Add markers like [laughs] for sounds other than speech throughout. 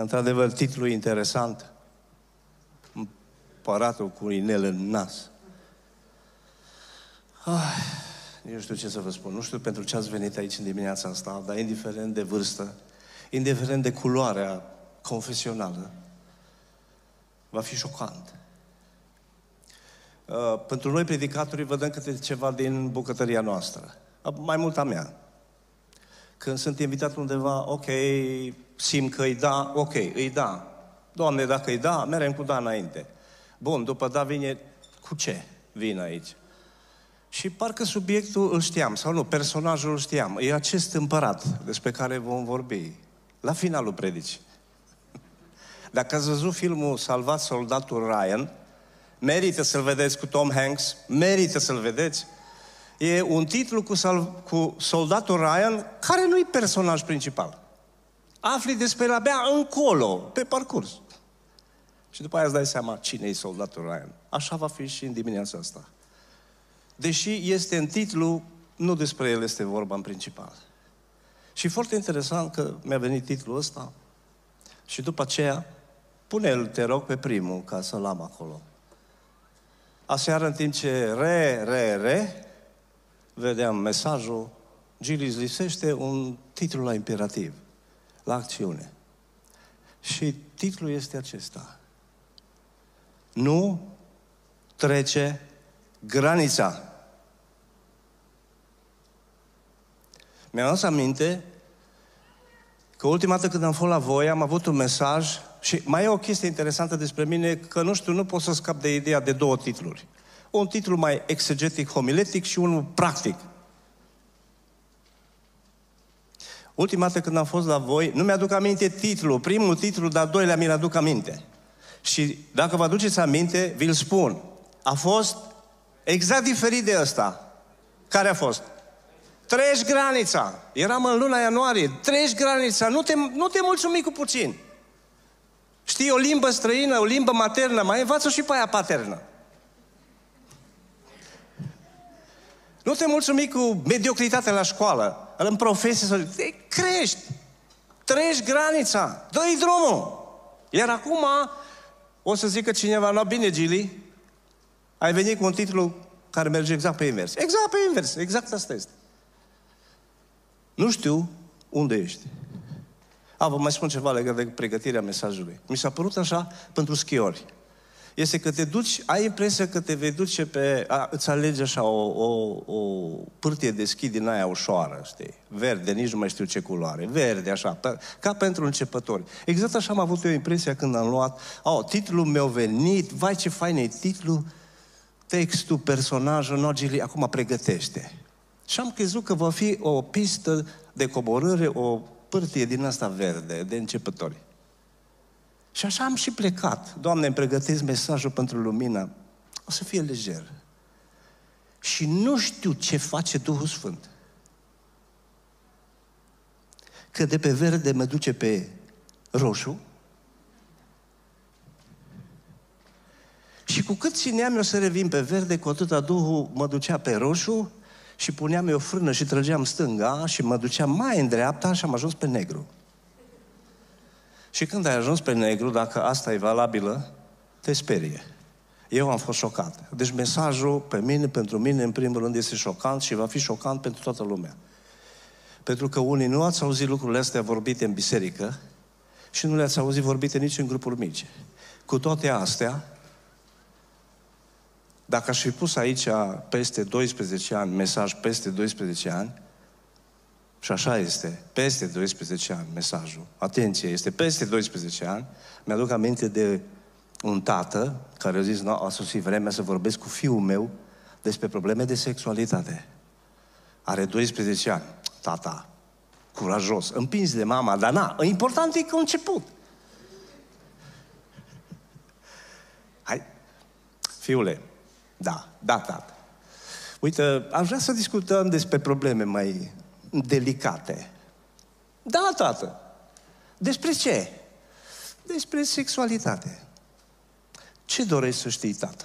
Într-adevăr, titlul e interesant. Împăratul cu inel în nas. Ai, nu știu ce să vă spun. Nu știu pentru ce ați venit aici în dimineața asta, dar indiferent de vârstă, indiferent de culoarea confesională, va fi șocant. Uh, pentru noi, predicatorii, vedem câte ceva din bucătăria noastră. Uh, mai mult a mea. Când sunt invitat undeva, ok, simt că îi da, ok, îi da. Doamne, dacă îi da, merem cu da înainte. Bun, după da vine cu ce vine aici? Și parcă subiectul îl știam, sau nu, personajul îl știam. E acest împărat despre care vom vorbi. La finalul predicii. [laughs] Dacă ați văzut filmul Salvat soldatul Ryan, merită să-l vedeți cu Tom Hanks, merită să-l vedeți. E un titlu cu, sal- cu soldatul Ryan, care nu-i personaj principal. Afli despre el abia încolo, pe parcurs. Și după aia îți dai seama cine e soldatul Ryan. Așa va fi și în dimineața asta. Deși este în titlu, nu despre el este vorba în principal. Și foarte interesant că mi-a venit titlul ăsta și după aceea pune-l, te rog, pe primul ca să-l am acolo. Aseară, în timp ce re, re, re, vedeam mesajul, Gilles lisește un titlu la imperativ, la acțiune. Și titlul este acesta. Nu trece granița. Mi-am adus aminte că ultima dată când am fost la voi am avut un mesaj și mai e o chestie interesantă despre mine, că nu știu, nu pot să scap de ideea de două titluri. Un titlu mai exegetic, homiletic și unul practic. Ultima dată când am fost la voi, nu mi-aduc aminte titlul, primul titlu, dar doilea mi-l aduc aminte. Și dacă vă aduceți aminte, vi-l spun. A fost exact diferit de ăsta. Care a fost? Treci granița. Eram în luna ianuarie. Treci granița. Nu te, nu te mulțumi cu puțin. Știi o limbă străină, o limbă maternă, mai învață și pe aia paternă. Nu te mulțumi cu mediocritatea la școală, în profesie, să crești, treci granița, dă-i drumul. Iar acum o să zică cineva, nu, bine, Gili, ai venit cu un titlu care merge exact pe invers. Exact pe invers, exact asta este. Nu știu unde ești. A, vă mai spun ceva legat de pregătirea mesajului. Mi s-a părut așa pentru schiori. Este că te duci, ai impresia că te vei duce pe... A, îți alegi așa o, o, o pârtie de schi din aia ușoară, știi? Verde, nici nu mai știu ce culoare. Verde, așa, pe, ca pentru începători. Exact așa am avut eu impresia când am luat... Oh, titlul meu venit, vai ce fain e titlul, textul, personajul, nogili, acum pregătește. Și am crezut că va fi o pistă de coborâre, o pârtie din asta verde, de începători. Și așa am și plecat. Doamne, îmi pregătesc mesajul pentru lumină. O să fie lejer. Și nu știu ce face Duhul Sfânt. Că de pe verde mă duce pe roșu. Și cu cât țineam eu să revin pe verde, cu atâta Duhul mă ducea pe roșu și puneam eu frână și trăgeam stânga și mă duceam mai în dreapta și am ajuns pe negru. Și când ai ajuns pe negru, dacă asta e valabilă, te sperie. Eu am fost șocat. Deci mesajul pe mine, pentru mine, în primul rând, este șocant și va fi șocant pentru toată lumea. Pentru că unii nu ați auzit lucrurile astea vorbite în biserică și nu le-ați auzit vorbite nici în grupuri mici. Cu toate astea, dacă aș fi pus aici peste 12 ani, mesaj peste 12 ani, și așa este, peste 12 ani mesajul. Atenție, este peste 12 ani. Mi-aduc aminte de un tată care a zis, no, a sosit vremea să vorbesc cu fiul meu despre probleme de sexualitate. Are 12 ani. Tata, curajos, împins de mama, dar na, important e că a început. Hai, fiule, da, da, tată. Uite, aș vrea să discutăm despre probleme mai delicate. Da, tată. Despre ce? Despre sexualitate. Ce dorești să știi, tată?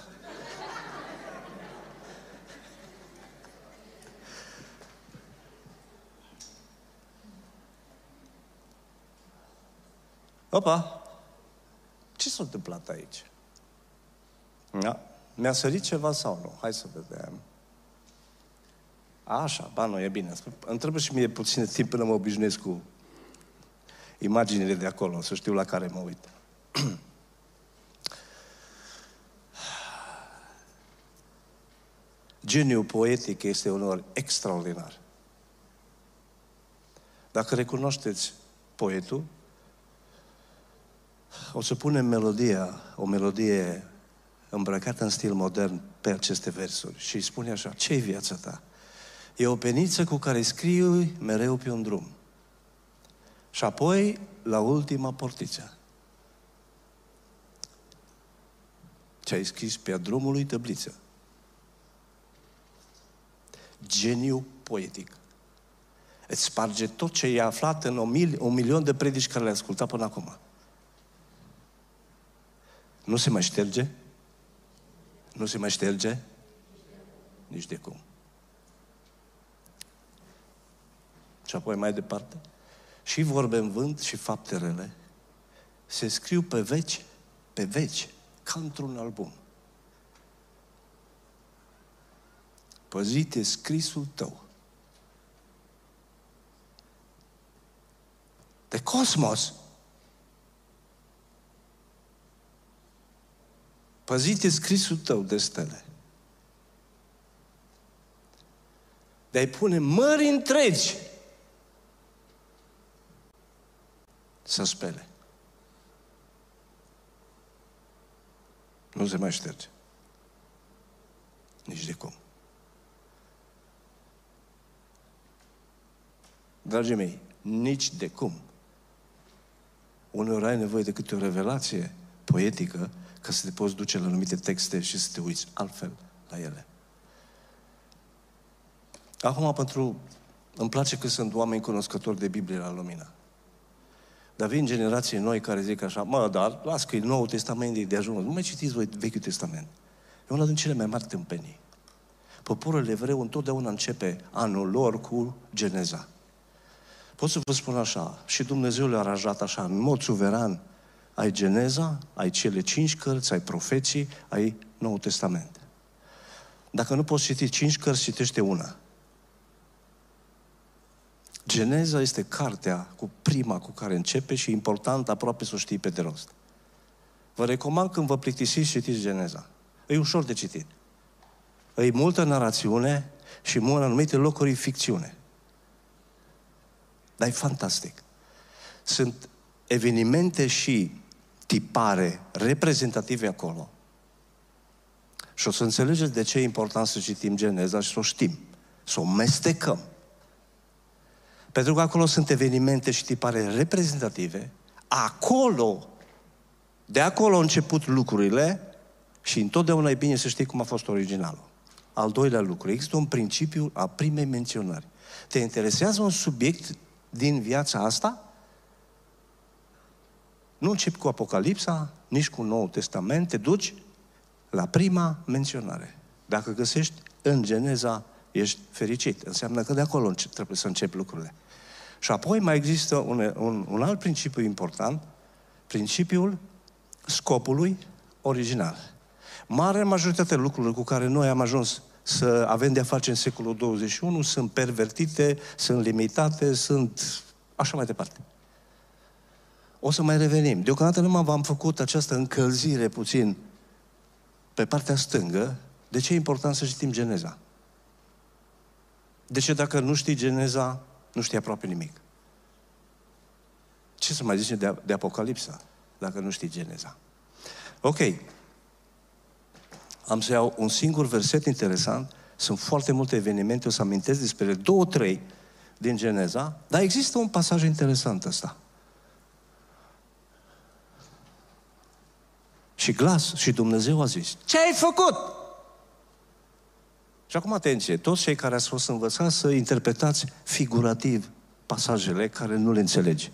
Opa! Ce s-a întâmplat aici? Da. Mi-a sărit ceva sau nu? Hai să vedem. Așa, ba nu, e bine. Îmi și mie puțin timp până mă obișnuiesc cu imaginile de acolo, să știu la care mă uit. [clears throat] Geniul poetic este unor extraordinar. Dacă recunoașteți poetul, o să punem melodia, o melodie îmbrăcată în stil modern pe aceste versuri și îi spune așa, ce-i viața ta? E o peniță cu care scriu mereu pe un drum. Și apoi, la ultima portiță. Ce ai scris pe drumului tăbliță. Geniu poetic. Îți sparge tot ce i-a aflat în un, mil, un milion de predici care le-ai ascultat până acum. Nu se mai șterge? Nu se mai șterge? Nici de cum. Și apoi mai departe. Și vorbe în vânt și fapte rele se scriu pe veci, pe veci, ca într-un album. Păzite scrisul tău. De cosmos. Păzite scrisul tău de stele. De a-i pune mări întregi să spele. Nu se mai șterge. Nici de cum. Dragii mei, nici de cum. Uneori ai nevoie de câte o revelație poetică ca să te poți duce la anumite texte și să te uiți altfel la ele. Acum, pentru... Îmi place că sunt oameni cunoscători de Biblie la lumină. Dar vin generații noi care zic așa, mă, dar las că e Noul Testament e de ajuns. Nu mai citiți voi Vechiul Testament. E una din cele mai mari tâmpenii. Poporul evreu întotdeauna începe anul lor cu Geneza. Pot să vă spun așa, și Dumnezeu le-a aranjat așa, în mod suveran, ai Geneza, ai cele cinci cărți, ai profeții, ai Noul Testament. Dacă nu poți citi cinci cărți, citește una. Geneza este cartea cu prima cu care începe și e important aproape să o știi pe de rost. Vă recomand când vă plictisiți, citiți Geneza. E ușor de citit. E multă narațiune și în anumite locuri ficțiune. Dar e fantastic. Sunt evenimente și tipare reprezentative acolo. Și o să înțelegeți de ce e important să citim Geneza și să o știm. Să o mestecăm. Pentru că acolo sunt evenimente și tipare reprezentative. Acolo, de acolo au început lucrurile și întotdeauna e bine să știi cum a fost originalul. Al doilea lucru, există un principiu a primei menționări. Te interesează un subiect din viața asta? Nu începi cu Apocalipsa, nici cu Noul Testament, te duci la prima menționare. Dacă găsești în Geneza, ești fericit. Înseamnă că de acolo trebuie să începi lucrurile. Și apoi mai există un, un, un alt principiu important, principiul scopului original. Mare majoritate lucrurilor cu care noi am ajuns să avem de-a face în secolul 21 sunt pervertite, sunt limitate, sunt așa mai departe. O să mai revenim. Deocamdată nu v-am făcut această încălzire puțin pe partea stângă. De ce e important să citim Geneza? De ce dacă nu știi Geneza, nu știi aproape nimic? Ce să mai zice de, de Apocalipsa, dacă nu știi Geneza? Ok. Am să iau un singur verset interesant. Sunt foarte multe evenimente, o să amintesc despre două, trei din Geneza, dar există un pasaj interesant ăsta. Și glas, și Dumnezeu a zis, ce ai făcut? Și acum atenție, toți cei care ați fost învățați să interpretați figurativ pasajele care nu le înțelegi.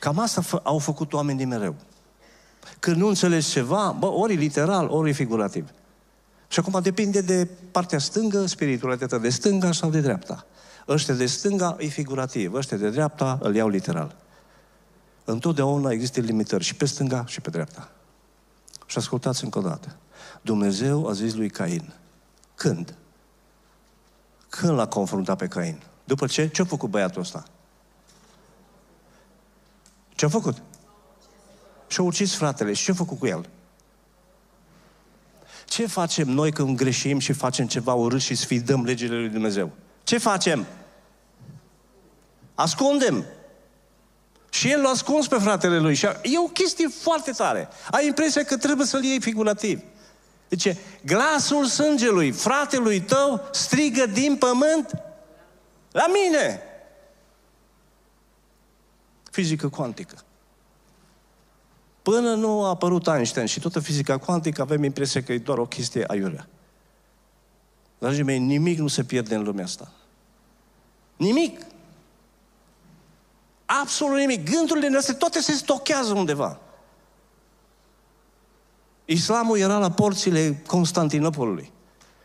Cam asta f- au făcut oamenii mereu. Când nu înțelegi ceva, bă, ori literal, ori figurativ. Și acum depinde de partea stângă, spiritualitatea de stânga sau de dreapta. Ăștia de stânga e figurativ, ăștia de dreapta îl iau literal. Întotdeauna există limitări și pe stânga și pe dreapta. Și ascultați încă o dată. Dumnezeu a zis lui Cain. Când? Când l-a confruntat pe Cain? După ce? Ce-a făcut băiatul ăsta? Ce-a făcut? Și-a ucis fratele. Și ce-a făcut cu el? Ce facem noi când greșim și facem ceva urât și sfidăm legile lui Dumnezeu? Ce facem? Ascundem. Și el l-a ascuns pe fratele lui. Și e o chestie foarte tare. Ai impresia că trebuie să-l iei figurativ. Deci, glasul sângelui fratelui tău strigă din pământ la mine. Fizică cuantică. Până nu a apărut Einstein și toată fizica cuantică, avem impresia că e doar o chestie aiurea. Dragii mei, nimic nu se pierde în lumea asta. Nimic. Absolut nimic. Gândurile noastre toate se stochează undeva. Islamul era la porțile Constantinopolului.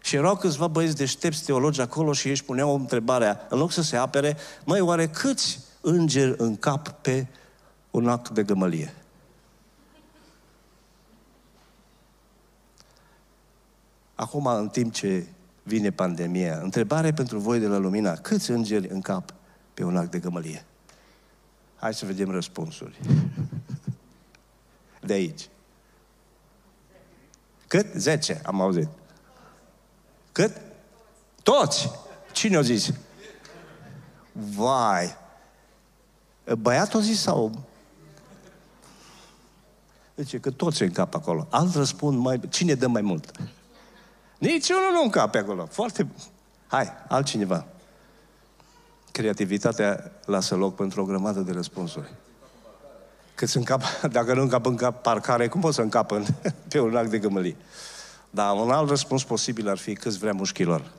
Și erau câțiva băieți deștepți teologi acolo și ei își puneau întrebarea, în loc să se apere, mai oare câți îngeri în cap pe un act de gămălie? Acum, în timp ce vine pandemia, întrebare pentru voi de la Lumina, câți îngeri în cap pe un act de gămălie? Hai să vedem răspunsuri. De aici. Cât? Zece, am auzit. Cât? Toți. Cine a zis? Vai. Băiatul a zis sau... Deci că toți în cap acolo. Alt răspund mai... Cine dă mai mult? Nici unul nu încape acolo. Foarte... Hai, altcineva. Creativitatea lasă loc pentru o grămadă de răspunsuri. Că sunt cap, dacă nu încap în cap parcare, cum pot să încap în, [laughs] pe un lac de gămălii? Dar un alt răspuns posibil ar fi câți vrea mușchilor.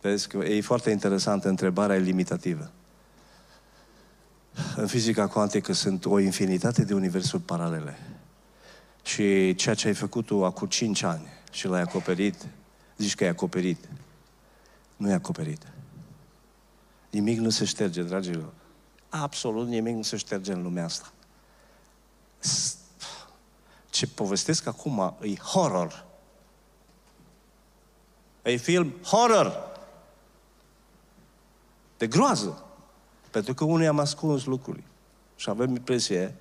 Vezi că e foarte interesantă întrebarea limitativă. În fizica cuantică sunt o infinitate de universuri paralele. Și ceea ce ai făcut tu acum 5 ani și l-ai acoperit, zici că e acoperit. Nu e acoperit. Nimic nu se șterge, dragilor. Absolut nimic nu se șterge în lumea asta. Ce povestesc acum e horror. E film horror. De groază. Pentru că unii am ascuns lucruri. Și avem impresia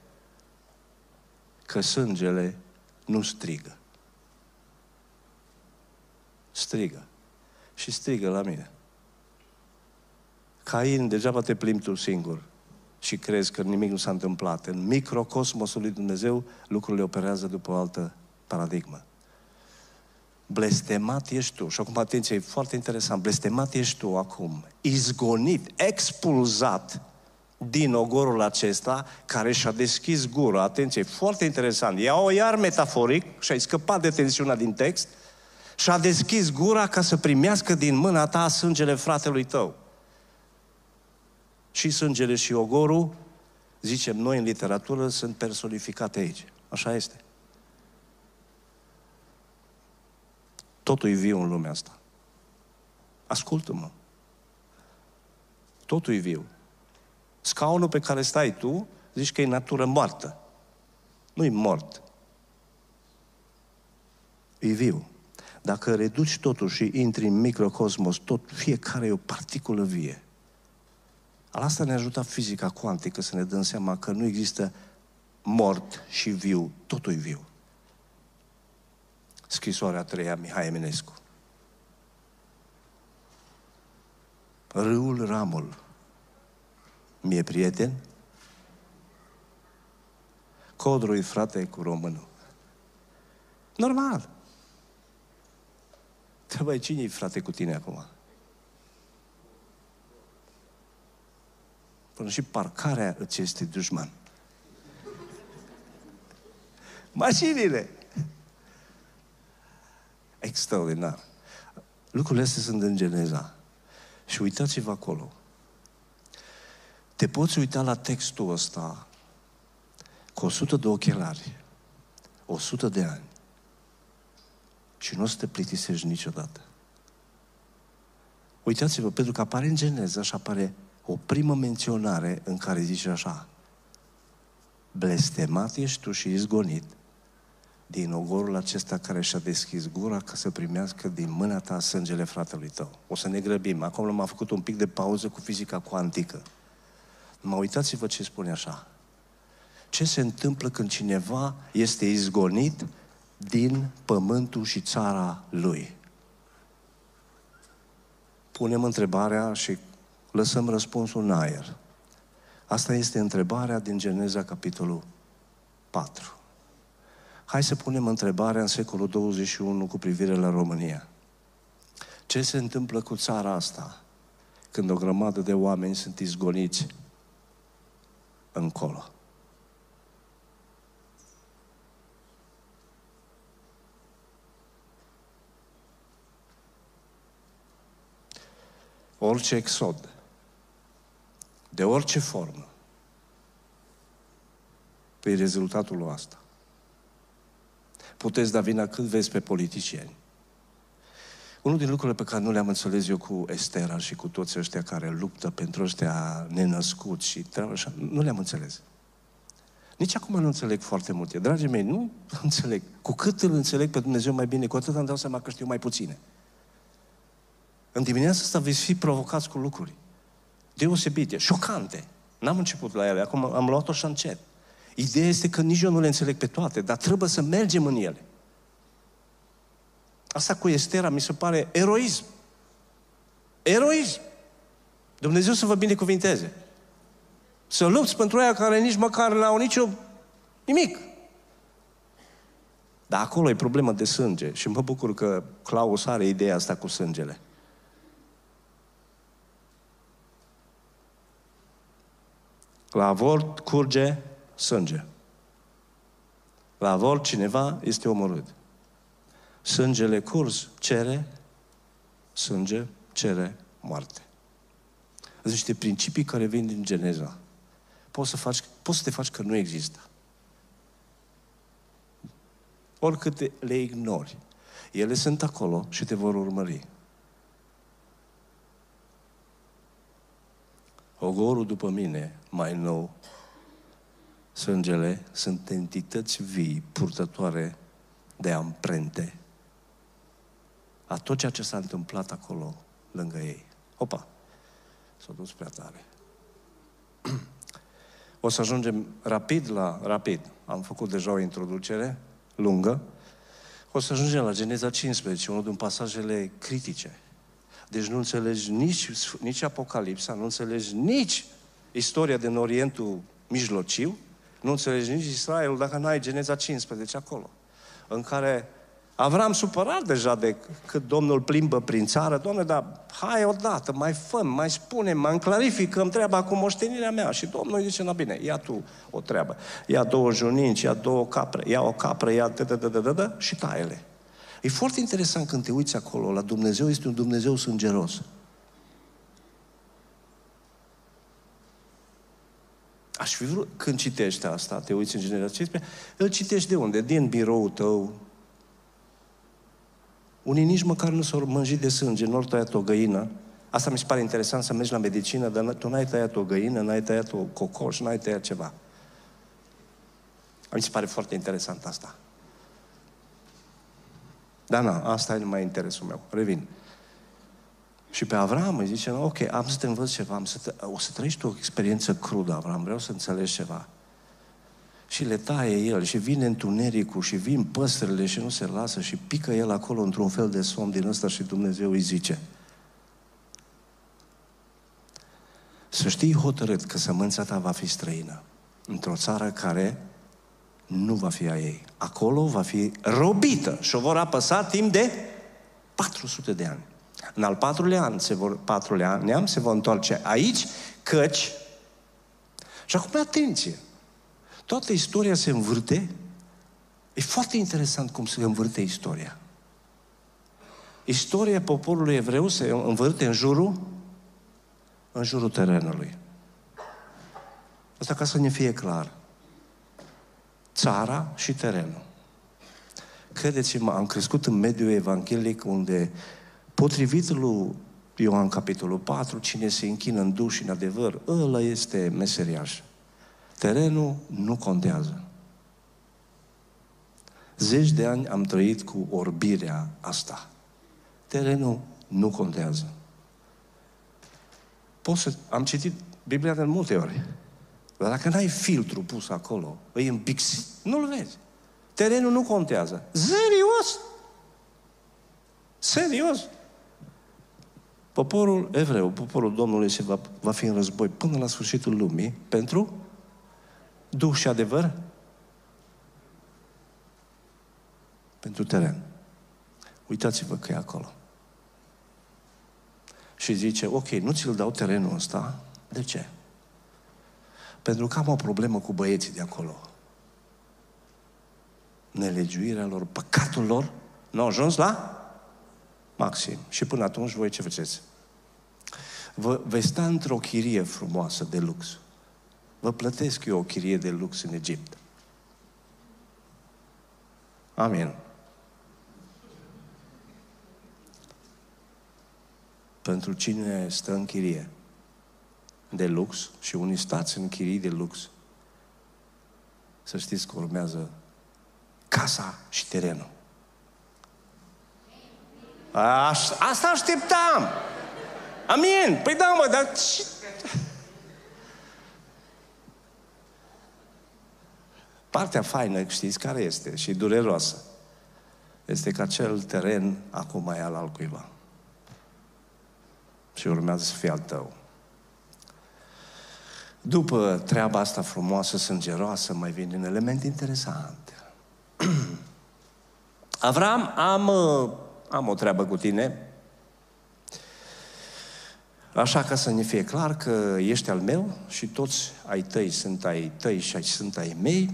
că sângele nu strigă. Strigă. Și strigă la mine. Cain, degeaba te plimbi tu singur și crezi că nimic nu s-a întâmplat. În microcosmosul lui Dumnezeu, lucrurile operează după o altă paradigmă. Blestemat ești tu. Și acum, atenție, e foarte interesant. Blestemat ești tu acum. Izgonit, expulzat din ogorul acesta care și-a deschis gura. Atenție, foarte interesant. Ia-o iar metaforic și ai scăpat de tensiunea din text și a deschis gura ca să primească din mâna ta sângele fratelui tău. Și sângele și ogorul, zicem noi în literatură, sunt personificate aici. Așa este. Totul e viu în lumea asta. Ascultă-mă. Totul e viu. Scaunul pe care stai tu, zici că e natură moartă. Nu-i mort. E viu. Dacă reduci totul și intri în microcosmos, tot fiecare e o particulă vie. Al asta ne ajută fizica cuantică să ne dăm seama că nu există mort și viu, totul e viu. Scrisoarea treia Mihai Eminescu. Râul Ramul mie prieten? Codrui frate cu românul. Normal. Trebuie cine frate cu tine acum? Până și parcarea îți este dușman. Mașinile! Extraordinar. Lucrurile astea sunt în Geneza. Și uitați-vă acolo. Te poți uita la textul ăsta cu 100 de ochelari, 100 de ani și nu o să te plictisești niciodată. Uitați-vă, pentru că apare în Geneza și apare o primă menționare în care zice așa, blestemat ești tu și izgonit din ogorul acesta care și-a deschis gura ca să primească din mâna ta sângele fratelui tău. O să ne grăbim. Acum m-am făcut un pic de pauză cu fizica cuantică. Mă uitați-vă ce spune așa. Ce se întâmplă când cineva este izgonit din pământul și țara lui? Punem întrebarea și lăsăm răspunsul în aer. Asta este întrebarea din Geneza, capitolul 4. Hai să punem întrebarea în secolul 21 cu privire la România. Ce se întâmplă cu țara asta când o grămadă de oameni sunt izgoniți încolo? Orice exod, de orice formă, pe rezultatul lui asta. Puteți da vina cât vezi pe politicieni. Unul din lucrurile pe care nu le-am înțeles eu cu Estera și cu toți ăștia care luptă pentru ăștia nenăscuți și treaba așa, nu le-am înțeles. Nici acum nu înțeleg foarte multe. Dragii mei, nu [laughs] înțeleg. Cu cât îl înțeleg pe Dumnezeu mai bine, cu atât îmi dau seama că știu mai puține. În dimineața asta veți fi provocați cu lucruri deosebite, șocante. N-am început la ele, acum am luat-o și încet. Ideea este că nici eu nu le înțeleg pe toate, dar trebuie să mergem în ele. Asta cu Estera mi se pare eroism. Eroism. Dumnezeu să vă binecuvinteze. Să lupți pentru aia care nici măcar n-au nicio nimic. Dar acolo e problemă de sânge și mă bucur că Claus are ideea asta cu sângele. La avort curge sânge. La avort cineva este omorât. Sângele curs cere sânge, cere moarte. Sunt niște principii care vin din Geneza. Poți să, faci, poți să te faci că nu există. Oricât le ignori, ele sunt acolo și te vor urmări. Ogorul după mine, mai nou, sângele, sunt entități vii, purtătoare de amprente a tot ceea ce s-a întâmplat acolo, lângă ei. Opa, s-a dus prea tare. [clears throat] O să ajungem rapid la rapid. Am făcut deja o introducere lungă. O să ajungem la Geneza 15, unul din pasajele critice. Deci nu înțelegi nici, nici Apocalipsa, nu înțelegi nici istoria din Orientul Mijlociu, nu înțelegi nici Israelul dacă n-ai Geneza 15 acolo. În care Avram supărat deja de cât Domnul plimbă prin țară. Doamne, dar hai odată, mai făm, mai spunem, mai clarificăm treaba cu moștenirea mea. Și Domnul îi zice, na bine, ia tu o treabă. Ia două juninci, ia două capre, ia o capră, ia da, da, da, da, da, și taie-le. E foarte interesant când te uiți acolo, la Dumnezeu este un Dumnezeu sângeros. Aș fi vrut, când citești asta, te uiți în generație, îl citești de unde? Din biroul tău. Unii nici măcar nu s-au mânjit de sânge, nu au tăiat o găină. Asta mi se pare interesant să mergi la medicină, dar tu n-ai tăiat o găină, n-ai tăiat o cocoș, n-ai tăiat ceva. Mi se pare foarte interesant asta. Da, na, asta e numai interesul meu. Revin. Și pe Avram îi zice, ok, am să te învăț ceva, am să te, o să trăiești o experiență crudă, Avram, vreau să înțelegi ceva. Și le taie el și vine întunericul și vin păsările și nu se lasă și pică el acolo într-un fel de somn din ăsta și Dumnezeu îi zice, să știi hotărât că sămânța ta va fi străină într-o țară care nu va fi a ei. Acolo va fi robită și o vor apăsa timp de 400 de ani. În al patrulea an, se vor, patrulea an, neam, se vor întoarce aici, căci... Și acum atenție! Toată istoria se învârte. E foarte interesant cum se învârte istoria. Istoria poporului evreu se învârte în jurul în jurul terenului. Asta ca să ne fie clar. Țara și terenul. Credeți-mă, am crescut în mediul evanghelic unde, potrivit lui Ioan capitolul 4, cine se închină în duș și în adevăr, ăla este meseriaș. Terenul nu contează. Zeci de ani am trăit cu orbirea asta. Terenul nu contează. Pot să... Am citit Biblia de multe ori. Dar dacă n-ai filtru pus acolo, îi împixit, nu-l vezi. Terenul nu contează. Serios! Serios! Poporul evreu, poporul Domnului se va, va fi în război până la sfârșitul lumii pentru Duh și adevăr? Pentru teren. Uitați-vă că e acolo. Și zice, ok, nu ți-l dau terenul ăsta. De ce? Pentru că am o problemă cu băieții de acolo. Nelegiuirea lor, păcatul lor, nu au ajuns la maxim. Și până atunci voi ce faceți? Vă, veți sta într-o chirie frumoasă de lux. Vă plătesc eu o chirie de lux în Egipt. Amin. Pentru cine stă în chirie de lux și unii stați în chirii de lux, să știți că urmează casa și terenul. Aș, asta așteptam. Amin. Păi da, mă, dar Partea faină, știți care este și dureroasă, este că acel teren acum e al altcuiva. Și urmează să fie al tău. După treaba asta frumoasă, sângeroasă, mai vine un element interesant. [clears throat] Avram, am, am o treabă cu tine, Așa ca să ne fie clar că ești al meu și toți ai tăi sunt ai tăi și ai sunt ai mei,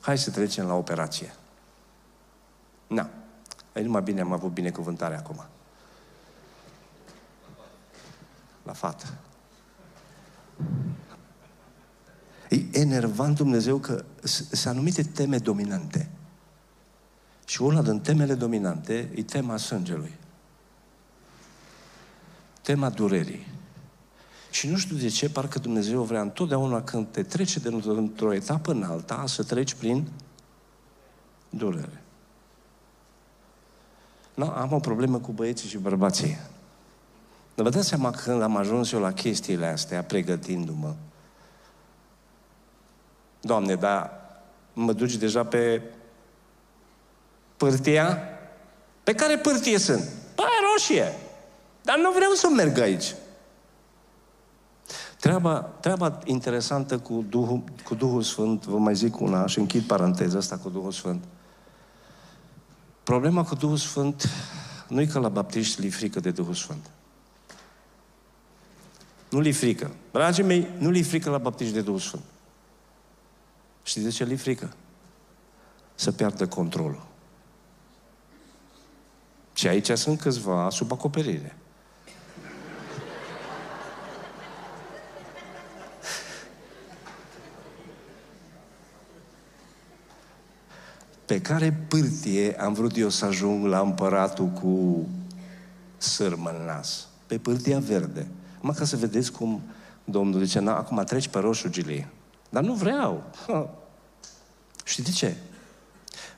hai să trecem la operație. Na. Ei, numai bine am avut binecuvântare acum. La fată. E enervant Dumnezeu că sunt anumite teme dominante. Și una din temele dominante e tema sângelui. Tema durerii. Și nu știu de ce, parcă Dumnezeu vrea întotdeauna când te trece de într-o etapă în alta, să treci prin durere. No, am o problemă cu băieții și bărbații. Dar vă dați seama când am ajuns eu la chestiile astea, pregătindu-mă. Doamne, dar mă duci deja pe pârtia? Pe care pârtie sunt? Păi roșie. Dar nu vreau să merg aici. Treaba, treaba interesantă cu Duhul, cu Duhul Sfânt, vă mai zic una și închid paranteza asta cu Duhul Sfânt. Problema cu Duhul Sfânt nu e că la baptiști li frică de Duhul Sfânt. Nu li frică. Dragii mei, nu li frică la baptiști de Duhul Sfânt. Știți de ce li frică? Să piardă controlul. Și aici sunt câțiva sub acoperire. pe care pârtie am vrut eu să ajung la împăratul cu sârmă în nas? Pe pârtia verde. Mă ca să vedeți cum Domnul zice, na, acum treci pe roșu, Gilie. Dar nu vreau. Ha. Știi de ce?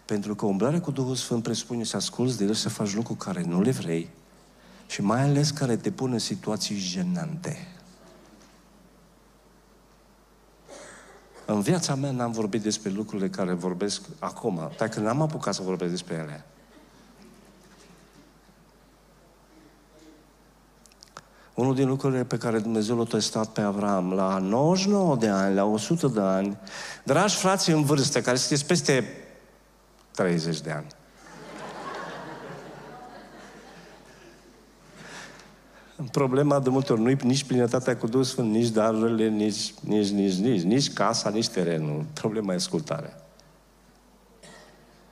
Pentru că umblarea cu Duhul Sfânt presupune să asculți de El și să faci lucruri care nu le vrei și mai ales care te pun în situații jenante. În viața mea n-am vorbit despre lucrurile care vorbesc acum, dar când n-am apucat să vorbesc despre ele. Unul din lucrurile pe care Dumnezeu l-a testat pe Avram la 99 de ani, la 100 de ani, dragi frați în vârstă, care sunteți peste 30 de ani, Problema de multe ori nu e nici plinătatea cu Duhul Sfânt, nici darurile, nici, nici, nici, nici, nici casa, nici terenul. Problema e ascultarea.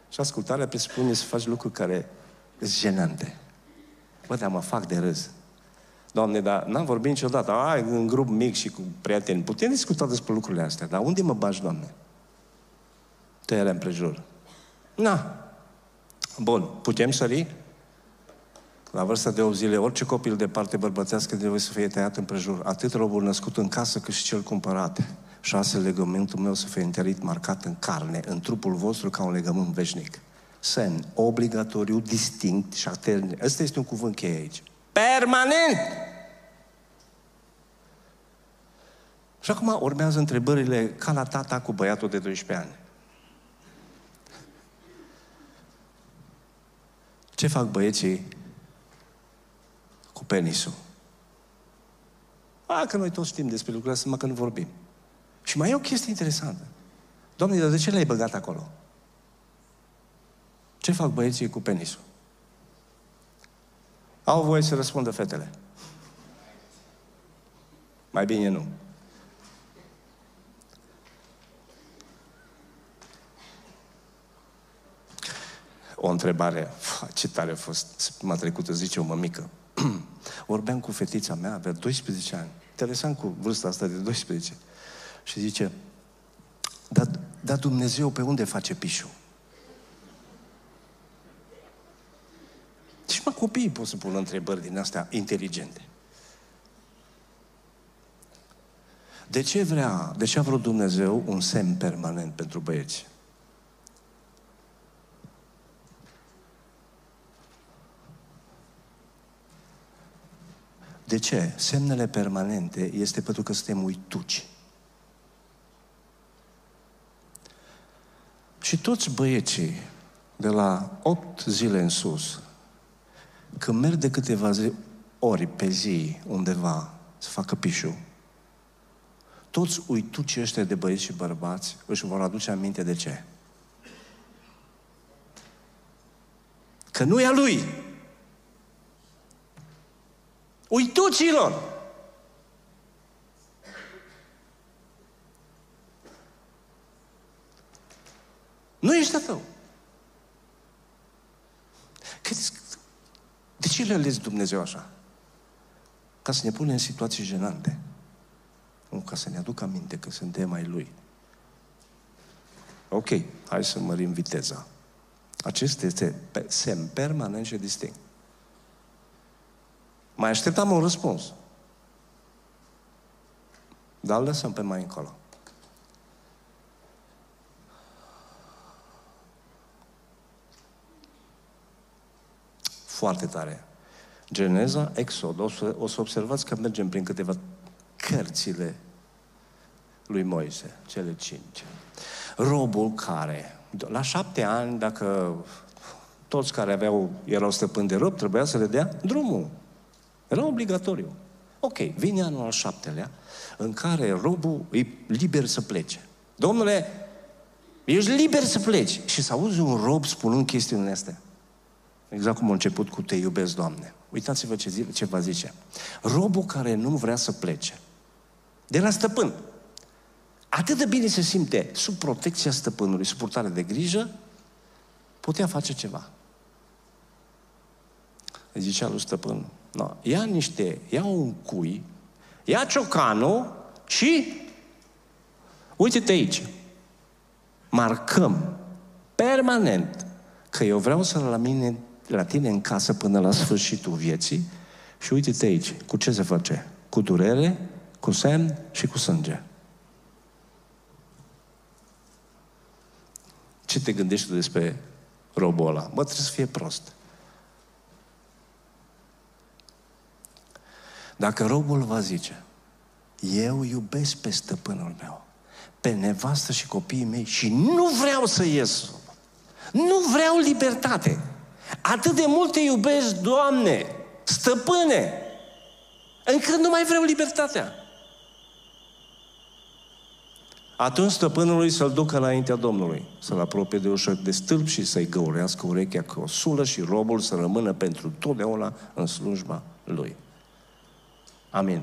Și ascultarea presupune să faci lucruri care sunt jenante. Bă, dar mă fac de râs. Doamne, dar n-am vorbit niciodată. Ai, în grup mic și cu prieteni. Putem discuta despre lucrurile astea, dar unde mă bagi, Doamne? Tăiere împrejur. Na. Bun, putem sări? La vârsta de 8 zile, orice copil de parte bărbățească trebuie să fie tăiat împrejur. Atât robul născut în casă, cât și cel cumpărat. Șase legământul meu să fie întărit, marcat în carne, în trupul vostru ca un legământ veșnic. Semn, obligatoriu, distinct și atern. Ăsta este un cuvânt cheie aici. Permanent! Și acum urmează întrebările ca la tata cu băiatul de 12 ani. Ce fac băieții cu penisul? A, că noi toți știm despre lucrurile astea, că nu vorbim. Și mai e o chestie interesantă. Doamne, dar de ce l-ai băgat acolo? Ce fac băieții cu penisul? Au voie să răspundă fetele. Mai bine nu. O întrebare, ce tare a fost, m-a trecut, zice o mămică. [clears throat] Vorbeam cu fetița mea, avea 12 ani. Interesant cu vârsta asta de 12. Și zice, dar da Dumnezeu pe unde face pișul? Și mă, copiii pot să pună întrebări din astea inteligente. De ce vrea, de ce a vrut Dumnezeu un semn permanent pentru băieți? De ce? Semnele permanente este pentru că suntem uituci. Și toți băieții de la 8 zile în sus, când merg de câteva zi, ori pe zi undeva să facă pișu, toți uitucii ăștia de băieți și bărbați își vor aduce aminte de ce? Că nu e a lui. Uitucilor! Nu ești a tău. De ce le ales Dumnezeu așa? Ca să ne pune în situații jenante. Nu, ca să ne aducă aminte că suntem ai Lui. Ok, hai să mărim viteza. Acesta este semn permanent și distinct. Mai așteptam un răspuns. Dar lăsăm pe mai încolo. Foarte tare. Geneza, Exod. O să, o să observați că mergem prin câteva cărțile lui Moise, cele cinci. Robul care, la șapte ani, dacă toți care aveau, erau stăpâni de rob, trebuia să le dea drumul. Era obligatoriu. Ok, vine anul al șaptelea, în care robul e liber să plece. Domnule, ești liber să pleci. Și să auzi un rob spunând chestiunile astea. Exact cum a început cu te iubesc, Doamne. Uitați-vă ce, zi, ce va zice. Robul care nu vrea să plece, de la stăpân, atât de bine se simte sub protecția stăpânului, sub purtare de grijă, putea face ceva. Îi zicea lui stăpân, no, ia niște, ia un cui, ia ciocanul și uite-te aici. Marcăm permanent că eu vreau să la mine la tine în casă până la sfârșitul vieții și uite-te aici, cu ce se face? Cu durere, cu semn și cu sânge. Ce te gândești despre robul ăla? Bă, trebuie să fie prost. Dacă robul va zice, eu iubesc pe stăpânul meu, pe nevastă și copiii mei și nu vreau să ies, nu vreau libertate, Atât de mult te iubesc, Doamne, stăpâne, încât nu mai vreau libertatea. Atunci stăpânului să-l ducă înaintea Domnului, să-l apropie de ușă de stâlp și să-i găurească urechea cu o sulă și robul să rămână pentru totdeauna în slujba lui. Amin.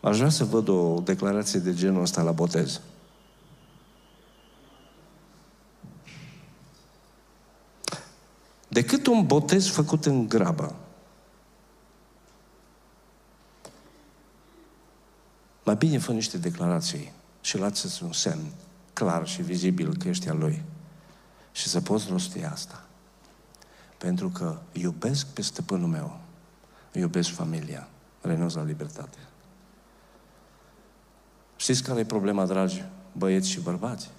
Aș vrea să văd o declarație de genul ăsta la botez. Decât un botez făcut în grabă. Mai bine fă niște declarații și lați un semn clar și vizibil că ești al lui. Și să poți rosti asta. Pentru că iubesc pe stăpânul meu, iubesc familia, renunț la libertate. Știți care e problema, dragi băieți și bărbați?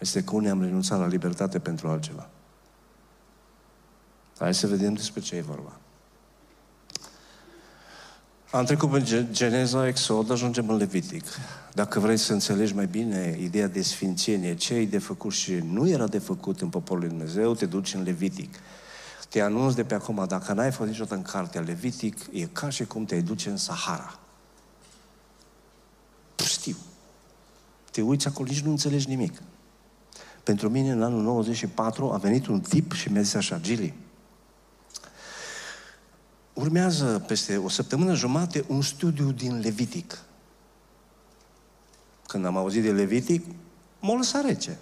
Este că unii am renunțat la libertate pentru altceva. Hai să vedem despre ce e vorba. Am trecut pe Geneza, Exod, ajungem în Levitic. Dacă vrei să înțelegi mai bine ideea de sfințenie, ce e de făcut și nu era de făcut în poporul lui Dumnezeu, te duci în Levitic. Te anunț de pe acum, dacă n-ai fost niciodată în cartea Levitic, e ca și cum te duce în Sahara. Știu. Te uiți acolo, nici nu înțelegi nimic. Pentru mine, în anul 94, a venit un tip și mi-a zis așa, Gili, urmează peste o săptămână jumate un studiu din Levitic. Când am auzit de Levitic, m-a lăsat rece.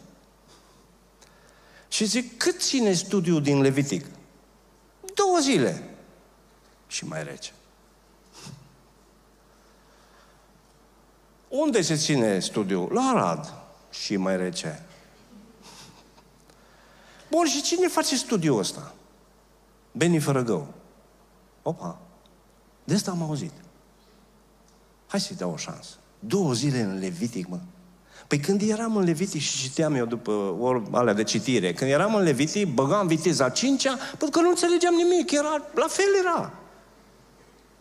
Și zic, cât ține studiul din Levitic? Două zile. Și mai rece. Unde se ține studiul? La Arad. Și mai rece. Bun, și cine face studiul ăsta? Beni Fărăgău. Opa, de asta am auzit. Hai să-i dau o șansă. Două zile în Levitic, mă. Păi când eram în Levitic și citeam eu după ori alea de citire, când eram în Levitic, băgam viteza cincea, pentru că nu înțelegeam nimic, era, la fel era.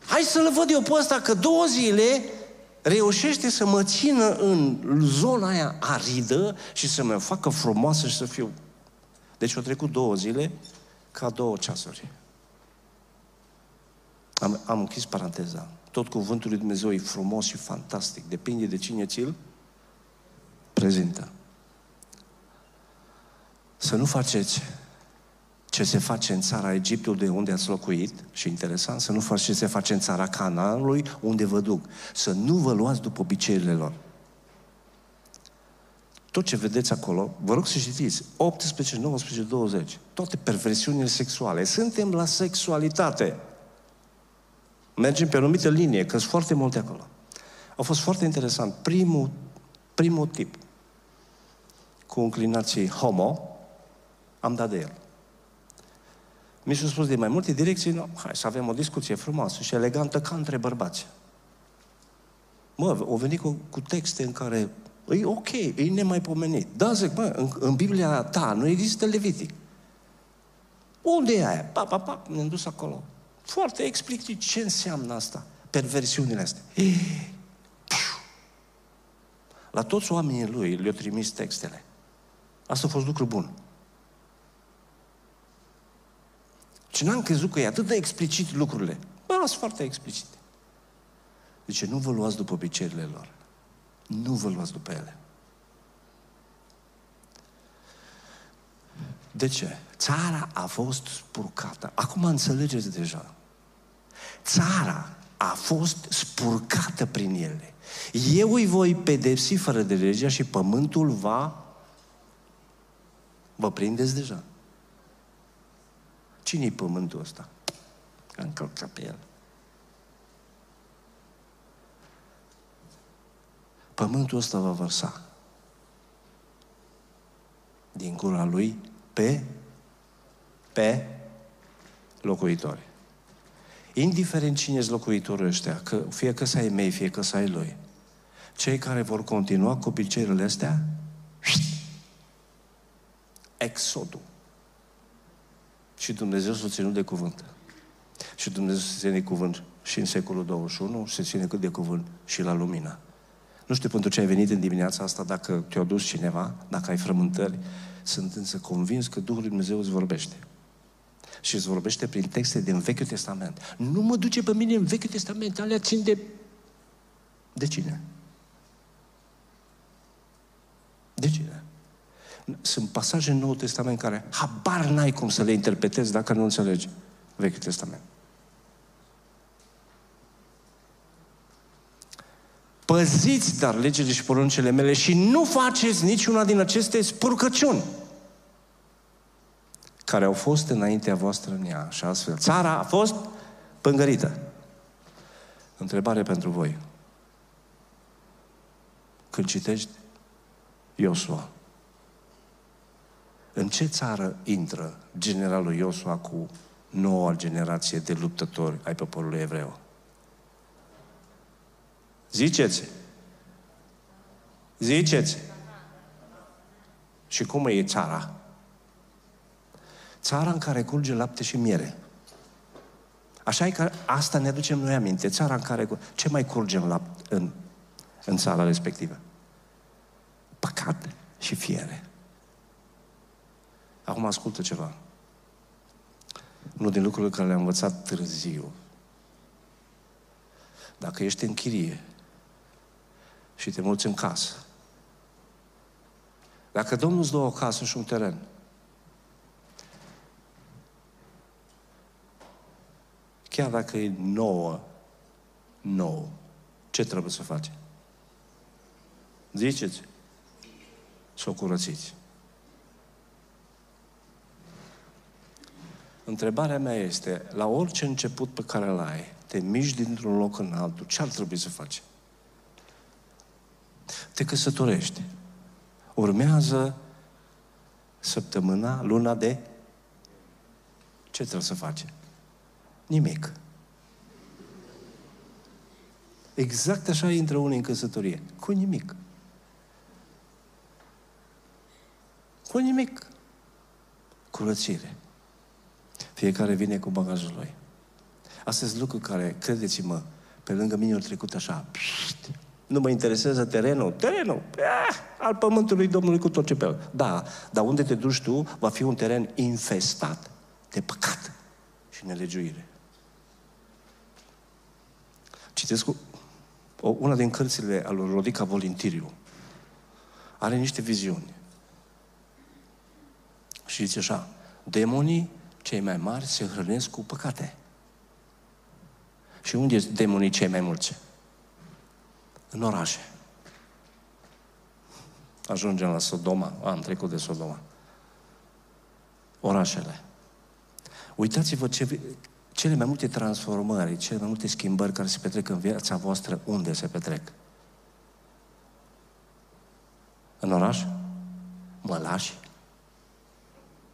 Hai să-l văd eu pe ăsta că două zile reușește să mă țină în zona aia aridă și să mă facă frumoasă și să fiu... Deci au trecut două zile ca două ceasuri. Am, am închis paranteza. Tot cuvântul lui Dumnezeu e frumos și fantastic. Depinde de cine ți-l prezintă. Să nu faceți ce se face în țara Egiptului unde ați locuit, și interesant, să nu faceți ce se face în țara Canaanului unde vă duc. Să nu vă luați după obiceiurile lor. Tot ce vedeți acolo, vă rog să citiți, 18, 19, 20, toate perversiunile sexuale. Suntem la sexualitate. Mergem pe o anumită linie, că sunt foarte multe acolo. A fost foarte interesant. Primul, primul tip cu înclinații homo, am dat de el. Mi s-a spus de mai multe direcții, no, hai să avem o discuție frumoasă și elegantă ca între bărbați. Mă, o venit cu, cu texte în care e ok, e nemaipomenit. Da, zic, mă, în, în Biblia ta nu există Levitic. Unde e aia? Pa, pa, pa, ne-am dus acolo. Foarte explicit ce înseamnă asta, perversiunile astea. La toți oamenii lui le-au trimis textele. Asta a fost lucru bun. Și n-am crezut că e atât de explicit lucrurile. Bă, sunt foarte explicite. Deci nu vă luați după obiceiurile lor. Nu vă luați după ele. De ce? Țara a fost spurcată. Acum înțelegeți deja. Țara a fost spurcată prin ele. Eu îi voi pedepsi fără de legea și pământul va... Vă prindeți deja. Cine-i pământul ăsta? Că încălcat pe el. Pământul ăsta va vărsa din gura lui pe pe locuitori. Indiferent cine sunt locuitorii ăștia, că fie că să ai mei, fie că să ai lui, cei care vor continua cu obiceiurile astea, exodul. Și Dumnezeu s-a ținut de cuvânt. Și Dumnezeu se ține de cuvânt și în secolul 21 și se ține cât de cuvânt și la lumină. Nu știu pentru ce ai venit în dimineața asta, dacă te-a dus cineva, dacă ai frământări, sunt însă convins că Duhul Lui Dumnezeu îți vorbește și îți vorbește prin texte din Vechiul Testament. Nu mă duce pe mine în Vechiul Testament, alea țin de... De cine? De cine? Sunt pasaje în Noul Testament care habar n-ai cum să le interpretezi dacă nu înțelegi Vechiul Testament. Păziți dar legile și poruncele mele și nu faceți niciuna din aceste spurcăciuni care au fost înaintea voastră în ea. Și astfel, țara a fost pângărită. Întrebare pentru voi. Când citești Iosua, În ce țară intră generalul Iosua cu noua generație de luptători ai poporului evreu? Ziceți! Ziceți! Și cum e țara? Țara în care curge lapte și miere. Așa e că asta ne aducem noi aminte. Țara în care... Ce mai curge în, lapte, în, în țara respectivă? Păcat și fiere. Acum ascultă ceva. Unul din lucrurile care le-am învățat târziu. Dacă ești în chirie și te mulți în casă, dacă Domnul îți dă o casă și un teren, chiar dacă e nouă, nouă, ce trebuie să faci? Ziceți? Să o curățiți. Întrebarea mea este, la orice început pe care îl ai, te miști dintr-un loc în altul, ce ar trebui să faci? Te căsătorești. Urmează săptămâna, luna de... Ce trebuie să faci? Nimic. Exact așa intră unii în căsătorie. Cu nimic. Cu nimic. Curățire. Fiecare vine cu bagajul lui. Astea sunt lucruri care, credeți-mă, pe lângă mine au trecut așa. Pșt, nu mă interesează terenul. Terenul, ah, al pământului Domnului cu tot ce pe el. Da, dar unde te duci tu va fi un teren infestat de păcat și nelegiuire. Citesc o, una din cărțile al lui Rodica Volintiriu. Are niște viziuni. Și zice așa, demonii cei mai mari se hrănesc cu păcate. Și unde sunt demonii cei mai mulți? În orașe. Ajungem la Sodoma. Am trecut de Sodoma. Orașele. Uitați-vă ce, cele mai multe transformări, cele mai multe schimbări care se petrec în viața voastră, unde se petrec? În oraș? Mălași?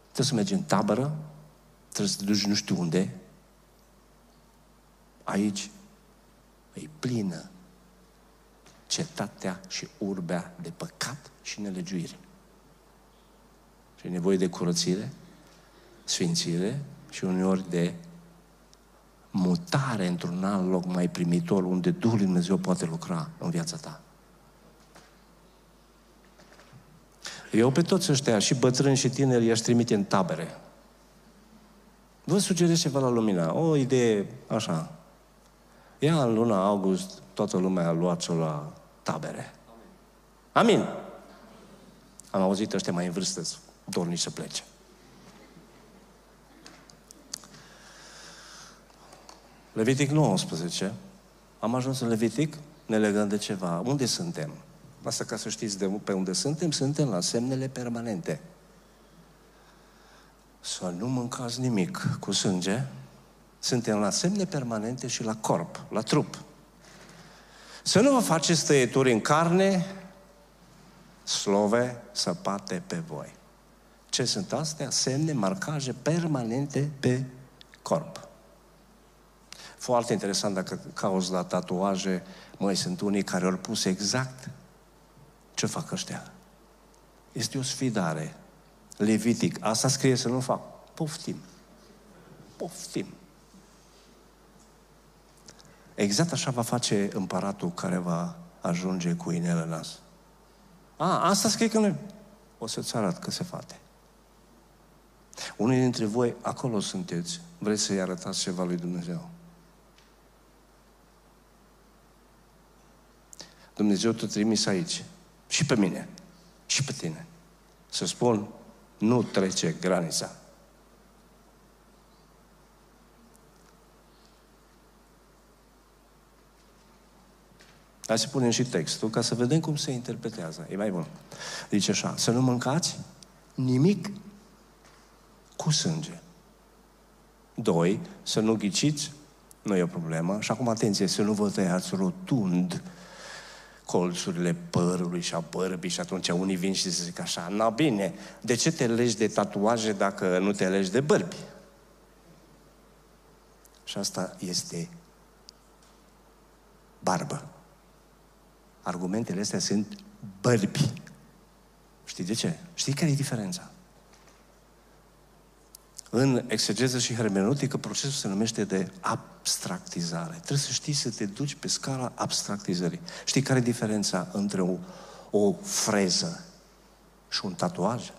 Trebuie să mergi în tabără? Trebuie să te duci nu știu unde? Aici e plină cetatea și urbea de păcat și nelegiuire. Și e nevoie de curățire, sfințire și uneori de mutare într-un alt loc mai primitor unde Duhul Lui Dumnezeu poate lucra în viața ta. Eu pe toți ăștia, și bătrâni și tineri, i-aș trimite în tabere. Vă sugerez ceva la lumina. O idee așa. Ia în luna august, toată lumea a luat-o la tabere. Amin. Am auzit ăștia mai în vârstă, dornici să plece. Levitic 19. Am ajuns în Levitic, ne legăm de ceva. Unde suntem? Asta ca să știți de pe unde suntem, suntem la semnele permanente. Să nu mâncați nimic cu sânge. Suntem la semne permanente și la corp, la trup. Să nu vă faceți tăieturi în carne, slove săpate pe voi. Ce sunt astea? Semne, marcaje permanente pe corp. Foarte interesant dacă cauți la tatuaje, mai sunt unii care au pus exact ce fac ăștia. Este o sfidare. Levitic. Asta scrie să nu fac. Poftim. Poftim. Exact așa va face împăratul care va ajunge cu inele în nas. A, asta scrie că nu... O să-ți arăt că se face. Unii dintre voi acolo sunteți. Vreți să-i arătați ceva lui Dumnezeu. Dumnezeu te trimis aici. Și pe mine. Și pe tine. Să spun, nu trece granița. Hai să punem și textul ca să vedem cum se interpretează. E mai bun. Zice așa, să nu mâncați nimic cu sânge. Doi, să nu ghiciți, nu e o problemă. Și acum, atenție, să nu vă tăiați rotund colțurile părului și a bărbii și atunci unii vin și zic așa, na bine, de ce te legi de tatuaje dacă nu te legi de bărbi? Și asta este barbă. Argumentele astea sunt bărbi. Știi de ce? Știi care e diferența? În exegeză și hermeneutică, procesul se numește de abstractizare. Trebuie să știi să te duci pe scala abstractizării. Știi care e diferența între o, o freză și un tatuaj?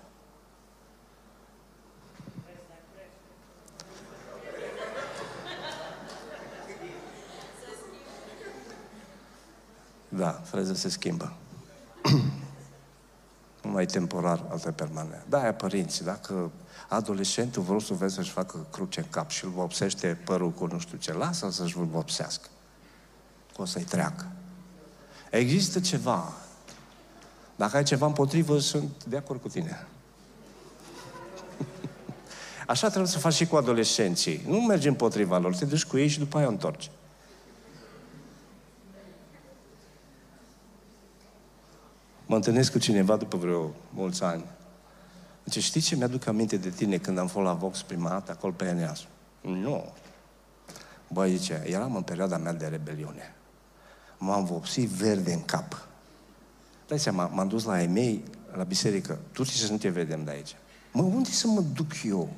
Da, freza se schimbă. [clears throat] mai temporar, altă permanent. Da, părinți, dacă adolescentul vreau să vezi să-și facă cruce în cap și îl vopsește părul cu nu știu ce, lasă să-și îl vopsească. O să-i treacă. Există ceva. Dacă ai ceva împotrivă, sunt de acord cu tine. [laughs] Așa trebuie să faci și cu adolescenții. Nu mergi împotriva lor, te duci cu ei și după aia o întorci. Mă întâlnesc cu cineva după vreo mulți ani. Deci știi ce mi-aduc aminte de tine când am fost la Vox prima dată, acolo pe Eneas? Nu. Băi, zice, eram în perioada mea de rebeliune. M-am vopsit verde în cap. Dai seama, m-am dus la ei mei, la biserică. Tu știi să nu te vedem de aici. Mă, unde să mă duc eu?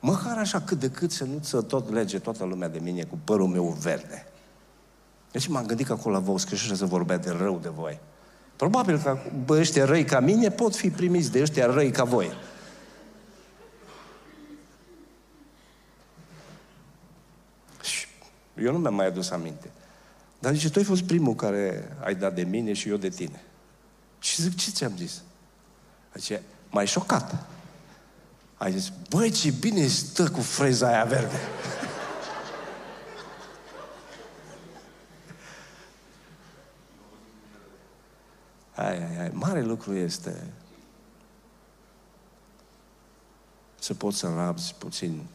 Măcar așa cât de cât să nu să tot lege toată lumea de mine cu părul meu verde. Deci m-am gândit că acolo la Vox, că și să vorbea de rău de voi. Probabil că bă, ăștia răi ca mine pot fi primiți de ăștia răi ca voi. Și eu nu mi-am mai adus aminte. Dar zice, tu ai fost primul care ai dat de mine și eu de tine. Și zic, ce ți-am zis? Zice, mai șocat. Ai zis, băi, ce bine stă cu freza aia verde. Ai, ai, ai. Mare lucru este să poți să rabzi puțin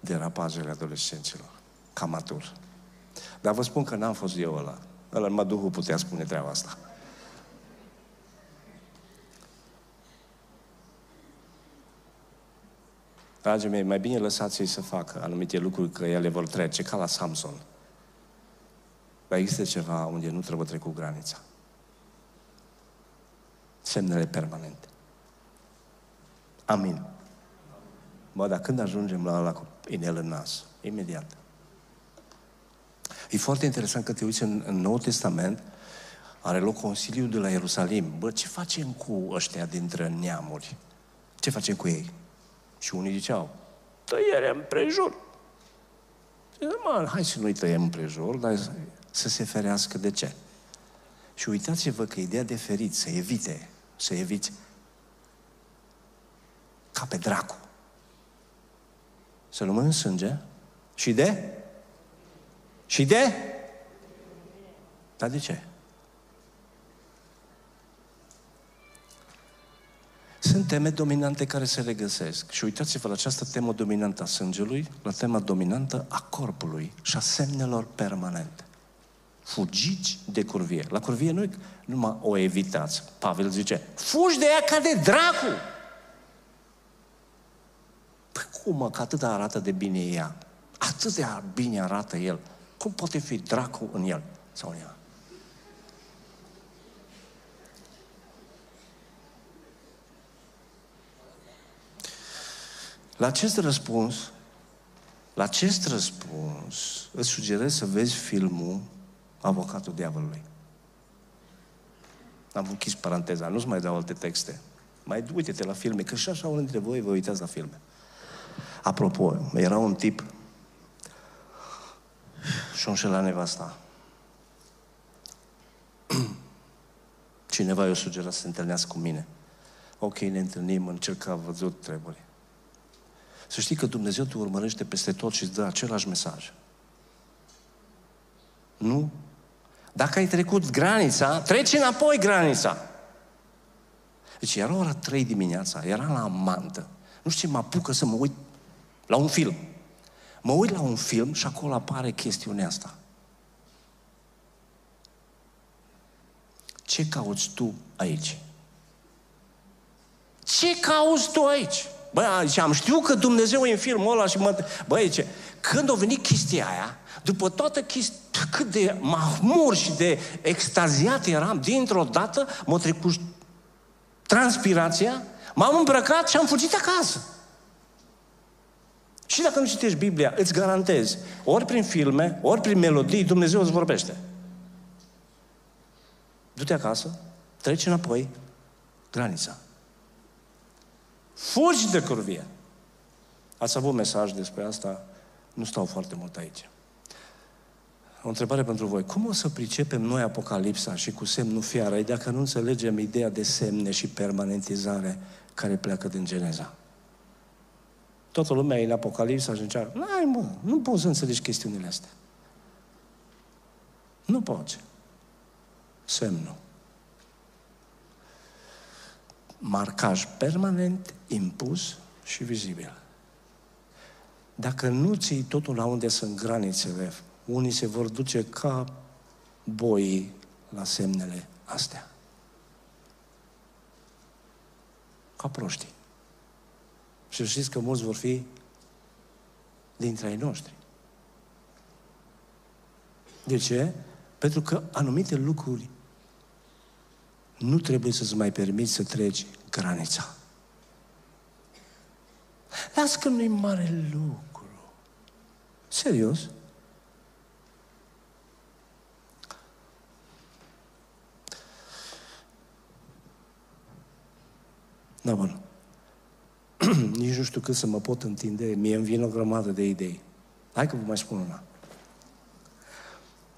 derapajele adolescenților. Cam matur. Dar vă spun că n-am fost eu ăla. Ăla numai Duhul putea spune treaba asta. Dragii mei, mai bine lăsați-i să facă anumite lucruri că ele vor trece, ca la Samson. Dar există ceva unde nu trebuie trecut granița semnele permanente. Amin. Bă, dar când ajungem la ăla cu inel în nas? Imediat. E foarte interesant că te uiți în, în Noul Testament, are loc Consiliul de la Ierusalim. Bă, ce facem cu ăștia dintre neamuri? Ce facem cu ei? Și unii ziceau, tăiere împrejur. Mă, hai să nu-i tăiem împrejur, dar să se ferească de ce? Și uitați-vă că ideea de ferit, să evite, să eviți ca pe dracu. Să nu în sânge și de? Și de? Dar de ce? Sunt teme dominante care se regăsesc. Și uitați-vă la această temă dominantă a sângelui, la tema dominantă a corpului și a semnelor permanente. Fugiți de curvie. La curvie nu numai o evitați. Pavel zice, fugi de ea ca de dracu! Păi cum mă, că atât arată de bine ea? Atât de bine arată el. Cum poate fi dracu în el sau în ea? La acest răspuns, la acest răspuns, îți sugerez să vezi filmul avocatul diavolului. Am închis paranteza, nu-ți mai dau alte texte. Mai uite-te la filme, că și așa unul dintre voi vă uitați la filme. Apropo, era un tip și o la nevasta. [clears throat] Cineva i-a sugerat să se întâlnească cu mine. Ok, ne întâlnim, încerc a văzut treburi. Să știi că Dumnezeu te urmărește peste tot și îți dă același mesaj. Nu dacă ai trecut granița, treci înapoi granița. Deci era ora 3 dimineața, era la mantă. Nu știu ce mă apucă să mă uit la un film. Mă uit la un film și acolo apare chestiunea asta. ce cauți tu aici? Ce cauți tu aici? Băi, și am știut că Dumnezeu e în filmul ăla și mă... Băi, ce? Când a venit chestia aia, după toată chestia, cât de mahmur și de extaziat eram, dintr-o dată m-a trecut transpirația, m-am îmbrăcat și am fugit acasă. Și dacă nu citești Biblia, îți garantez, ori prin filme, ori prin melodii, Dumnezeu îți vorbește. Du-te acasă, treci înapoi granița. Fugi de curvie. Ați avut mesaj despre asta, nu stau foarte mult aici. O întrebare pentru voi. Cum o să pricepem noi Apocalipsa și cu semnul fiarei dacă nu înțelegem ideea de semne și permanentizare care pleacă din Geneza? Toată lumea e în Apocalipsa și încearcă. N-ai, mă, nu poți să înțelegi chestiunile astea. Nu poți. Semnul. Marcaj permanent, impus și vizibil. Dacă nu ții totul la unde sunt granițele, unii se vor duce ca boi la semnele astea. Ca proștii. Și știți că mulți vor fi dintre ai noștri. De ce? Pentru că anumite lucruri nu trebuie să-ți mai permiți să treci granița. Lasă că nu-i mare lucru. Serios? Da, bun. [clears throat] Nici nu știu cât să mă pot întinde. Mie îmi vine o grămadă de idei. Hai că vă mai spun una.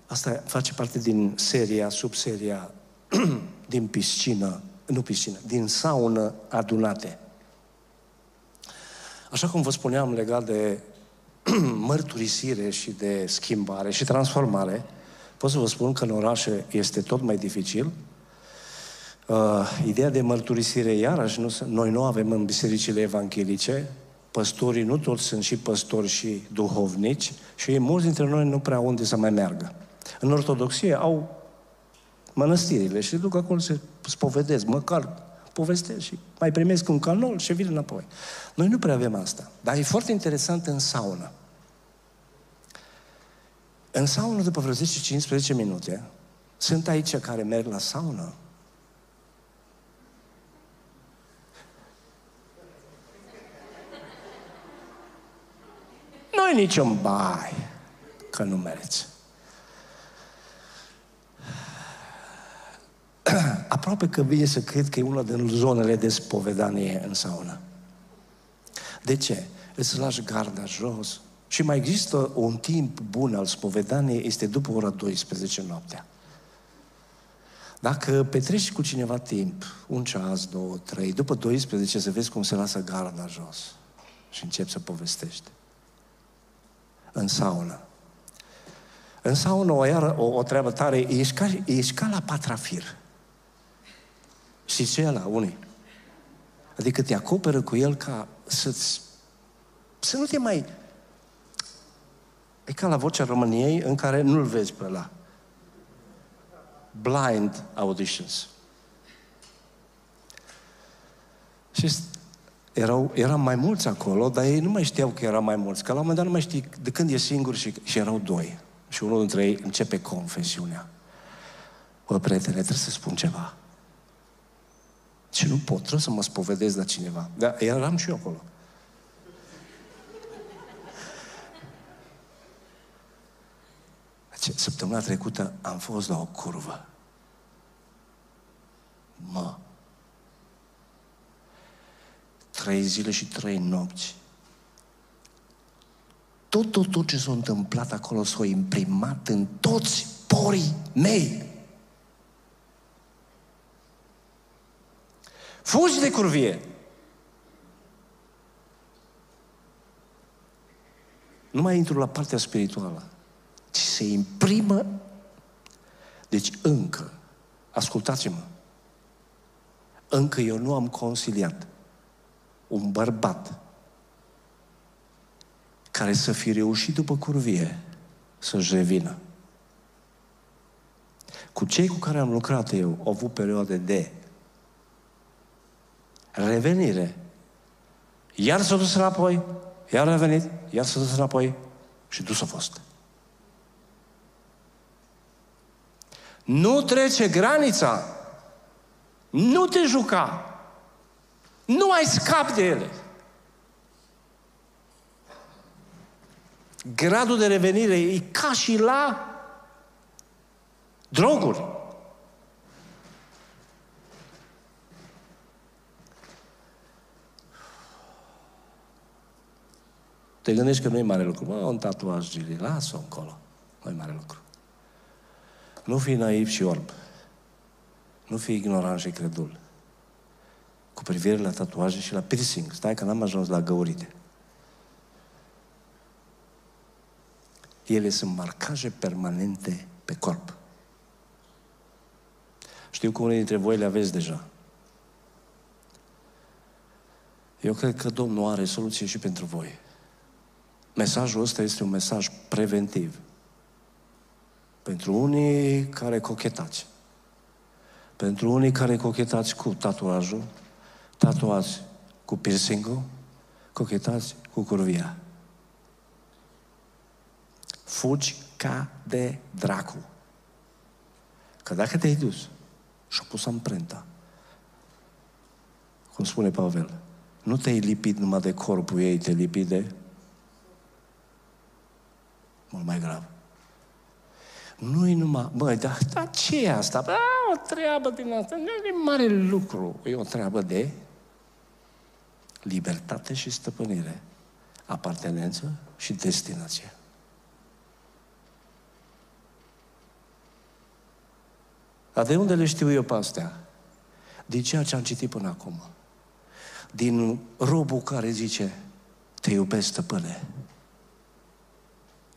Asta face parte din seria, subseria [clears throat] din piscină, nu piscină, din saună adunate. Așa cum vă spuneam legat de [clears throat] mărturisire și de schimbare și transformare, pot să vă spun că în orașe este tot mai dificil. Uh, ideea de mărturisire, iarăși, nu, noi nu avem în bisericile evanghelice, păstorii nu toți sunt și păstori și duhovnici și mulți dintre noi nu prea unde să mai meargă. În ortodoxie au mănăstirile și duc acolo să spovedesc, măcar povestesc și mai primesc un canol și vin înapoi. Noi nu prea avem asta. Dar e foarte interesant în saună. În saună, după vreo 10-15 minute, sunt aici care merg la saună. Niciun bai că nu meriți. [clears throat] aproape că vine să cred că e una din zonele de spovedanie în saună. De ce? Îți lași garda jos. Și mai există un timp bun al spovedaniei, este după ora 12 noaptea. Dacă petreci cu cineva timp, un ceas, două, trei, după 12 să vezi cum se lasă garda jos și începi să povestești. În saună. În saună o, iară, o, o treabă tare, ești ca, ești ca la patrafir. Și ce e la unii? Adică te acoperă cu el ca să-ți... Să nu te mai... E ca la vocea României în care nu-l vezi pe la blind auditions. Și erau, eram mai mulți acolo, dar ei nu mai știau că erau mai mulți. Că la un moment dat nu mai știi de când e singur și, și erau doi. Și unul dintre ei începe confesiunea. Bă, prietene, trebuie să spun ceva. Și nu pot, trebuie să mă spovedesc la cineva. Dar eram și eu acolo. Săptămâna trecută am fost la o curvă. Mă. Trei zile și trei nopți. Tot, tot, tot ce s-a întâmplat acolo s-a imprimat în toți porii mei. Fugi de curvie. Nu mai intru la partea spirituală, ci se imprimă. Deci încă, ascultați-mă, încă eu nu am consiliat un bărbat care să fi reușit după curvie să-și revină. Cu cei cu care am lucrat eu, au avut perioade de revenire. Iar s-a dus înapoi, iar a revenit, iar s-a dus înapoi și dus a fost. Nu trece granița. Nu te juca. Nu ai scap de ele. Gradul de revenire e ca și la droguri. Te gândești că nu e mare lucru. Mă, un tatuaj, Gili, lasă-o încolo. Nu e mare lucru. Nu fi naiv și orb. Nu fi ignorant și credul. Cu privire la tatuaje și la piercing. Stai că n-am ajuns la găurite. Ele sunt marcaje permanente pe corp. Știu că unii dintre voi le aveți deja. Eu cred că Domnul are soluție și pentru voi. Mesajul ăsta este un mesaj preventiv. Pentru unii care cochetați. Pentru unii care cochetați cu tatuajul, tatuați cu piercing cochetați cu curvia. Fugi ca de dracu. Că dacă te-ai dus și-a pus amprenta, cum spune Pavel, nu te-ai lipit numai de corpul ei, te lipit de mult mai grav. Nu-i numai, băi, dar, dar ce e asta? Bă, o treabă din asta, nu e mare lucru. E o treabă de libertate și stăpânire, apartenență și destinație. Dar de unde le știu eu pe astea? Din ceea ce am citit până acum. Din robul care zice, te iubesc, stăpâne.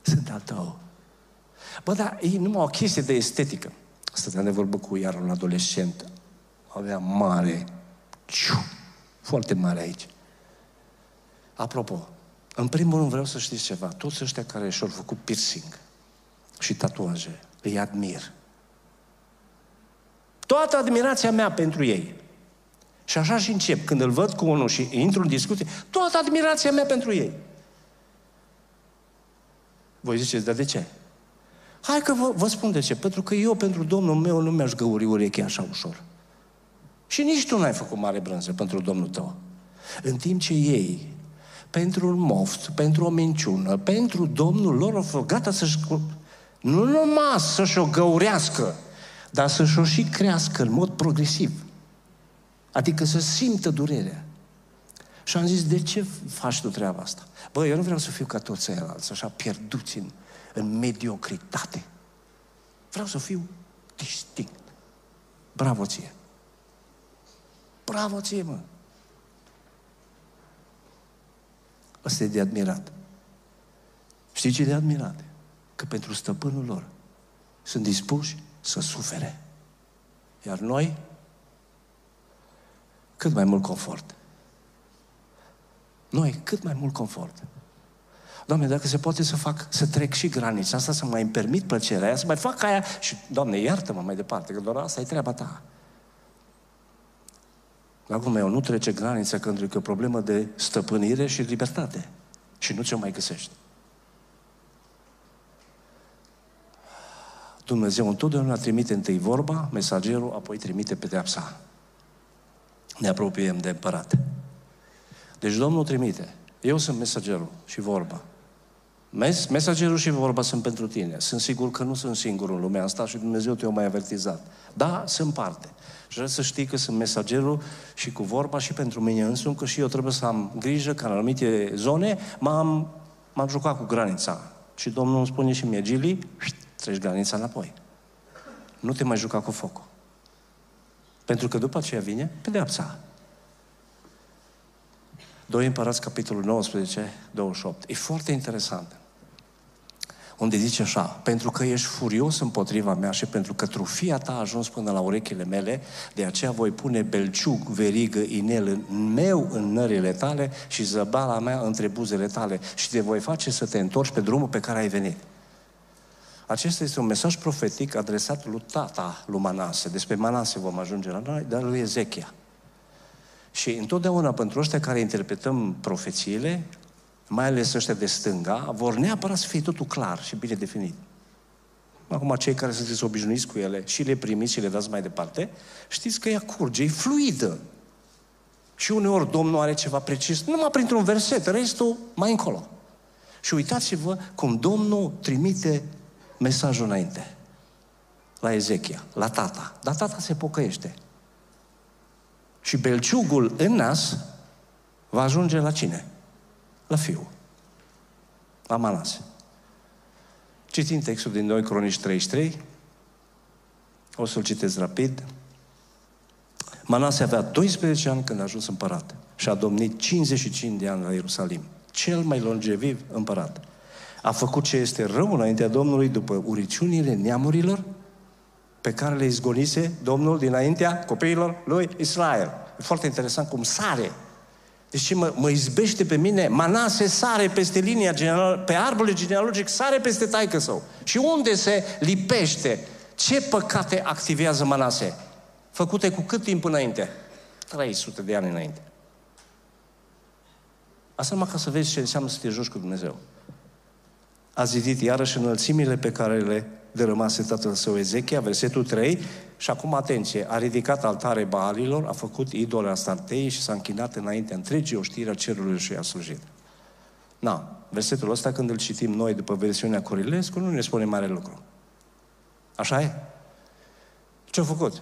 Sunt al tău. Bă, dar e numai o chestie de estetică. Stăteam de vorbă cu iar un adolescent. Avea mare, ciu, foarte mare aici. Apropo, în primul rând vreau să știți ceva. Toți ăștia care și-au făcut piercing și tatuaje, îi admir. Toată admirația mea pentru ei. Și așa și încep. Când îl văd cu unul și intru în discuție, toată admirația mea pentru ei. Voi ziceți, dar de ce? Hai că vă, vă spun de ce. Pentru că eu, pentru Domnul meu, nu mi-aș găuri urechea așa ușor. Și nici tu n-ai făcut mare brânză pentru Domnul tău. În timp ce ei, pentru un moft, pentru o minciună, pentru Domnul lor, au fost gata să-și... Nu numai să-și o găurească, dar să-și o și crească în mod progresiv. Adică să simtă durerea. Și am zis, de ce faci tu treaba asta? Bă, eu nu vreau să fiu ca toți ceilalți, așa pierduți în, în mediocritate. Vreau să fiu distinct. Bravo ție! Bravo ție, mă! Asta e de admirat. Știi ce e de admirat? Că pentru stăpânul lor sunt dispuși să sufere. Iar noi, cât mai mult confort. Noi, cât mai mult confort. Doamne, dacă se poate să fac, să trec și granița asta, să mai îmi permit plăcerea aia, să mai fac aia și, Doamne, iartă-mă mai departe, că doar asta e treaba ta. Acum meu nu trece granița pentru că e o problemă de stăpânire și libertate. Și nu ți-o mai găsești. Dumnezeu întotdeauna trimite întâi vorba, mesagerul, apoi trimite pedeapsa. Ne apropiem de împărat. Deci Domnul trimite. Eu sunt mesagerul și vorba. Mes- mesagerul și vorba sunt pentru tine. Sunt sigur că nu sunt singur în lumea asta și Dumnezeu te-a mai avertizat. Da, sunt parte. Și vreau să știi că sunt mesagerul și cu vorba și pentru mine însumi, că și eu trebuie să am grijă că în anumite zone m-am, m-am jucat cu granița. Și Domnul îmi spune și mie, Gili, treci granița înapoi. Nu te mai juca cu focul. Pentru că după aceea vine pedeapsa. 2 Împărați, capitolul 19, 28. E foarte interesant. Unde zice așa, pentru că ești furios împotriva mea și pentru că trufia ta a ajuns până la urechile mele, de aceea voi pune belciug, verigă, inel în meu în nările tale și zăbala mea între buzele tale și te voi face să te întorci pe drumul pe care ai venit. Acesta este un mesaj profetic adresat lui tata lui Manase. Despre Manase vom ajunge la noi, dar lui Ezechia. Și întotdeauna pentru ăștia care interpretăm profețiile, mai ales ăștia de stânga, vor neapărat să fie totul clar și bine definit. Acum, cei care sunteți obișnuiți cu ele și le primiți și le dați mai departe, știți că ea curge, e fluidă. Și uneori Domnul are ceva precis, numai printr-un verset, restul mai încolo. Și uitați-vă cum Domnul trimite mesajul înainte. La Ezechia, la tata. Dar tata se pocăiește. Și belciugul în nas va ajunge la cine? La fiu. La Manase. Citim textul din 2 Cronici 33. O să-l citesc rapid. Manase avea 12 ani când a ajuns împărat și a domnit 55 de ani la Ierusalim. Cel mai longeviv împărat. A făcut ce este rău înaintea Domnului după uriciunile neamurilor pe care le izgonise Domnul dinaintea copiilor lui Israel. E foarte interesant cum sare. Deci mă, mă izbește pe mine, Manase sare peste linia geneală, pe arbole genealogic, sare peste taică său. Și unde se lipește? Ce păcate activează Manase? Făcute cu cât timp înainte? 300 de ani înainte. Asta numai ca să vezi ce înseamnă să te joci cu Dumnezeu. A zidit iarăși înălțimile pe care le dărâmase tatăl său Ezechia, versetul 3, și acum atenție, a ridicat altare Baalilor, a făcut idole Astartei și s-a închinat înainte întregii oștiri a cerului și a slujit. Na, versetul ăsta când îl citim noi după versiunea Corilescu, nu ne spune mare lucru. Așa e? Ce-a făcut?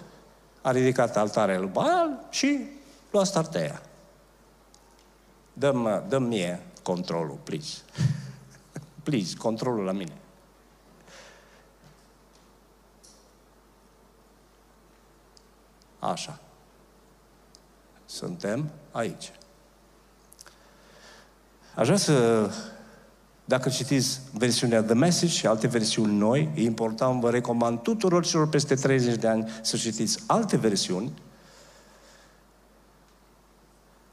A ridicat altarea lui Baal și lua Astarteia. Dăm, dăm mie controlul, please. [laughs] please, controlul la mine. Așa. Suntem aici. Aș vrea să, dacă citiți versiunea The Message și alte versiuni noi, e important, vă recomand tuturor celor peste 30 de ani să citiți alte versiuni.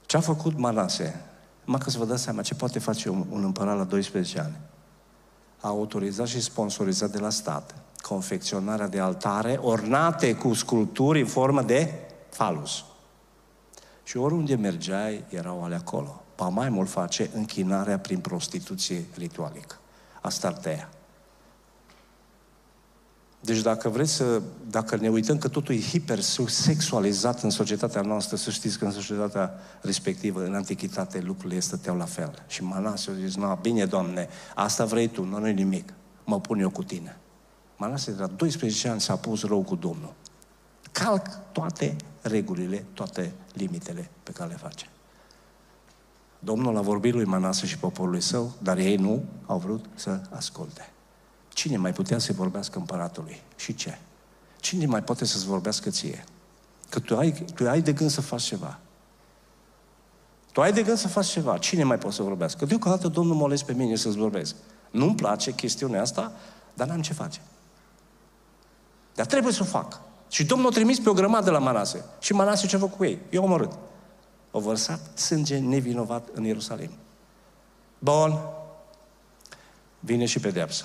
Ce a făcut Manase? Numai că să vă dați seama ce poate face un, un împărat la 12 ani. A autorizat și sponsorizat de la stat confecționarea de altare ornate cu sculpturi în formă de falus. Și oriunde mergeai, erau ale acolo. Pa mai mult face închinarea prin prostituție ritualică. Asta ar tăia. Deci dacă vreți să, dacă ne uităm că totul e hipersexualizat în societatea noastră, să știți că în societatea respectivă, în antichitate, lucrurile stăteau la fel. Și Manase a zis, nu, bine, Doamne, asta vrei Tu, nu e nimic. Mă pun eu cu Tine. Manase de la 12 ani s-a pus rău cu Domnul. Calc toate regulile, toate limitele pe care le face. Domnul a vorbit lui Manase și poporului său, dar ei nu au vrut să asculte. Cine mai putea să vorbească împăratului? Și ce? Cine mai poate să-ți vorbească ție? Că tu ai, tu ai de gând să faci ceva. Tu ai de gând să faci ceva. Cine mai poate să vorbească? Deocamdată Domnul mă ales pe mine să-ți vorbesc. Nu-mi place chestiunea asta, dar n-am ce face. Dar trebuie să o fac. Și Domnul a trimis pe o grămadă la Manase. Și Manase ce a făcut cu ei? Eu omorât. Au vărsat sânge nevinovat în Ierusalim. Bun. Vine și pedeapsa.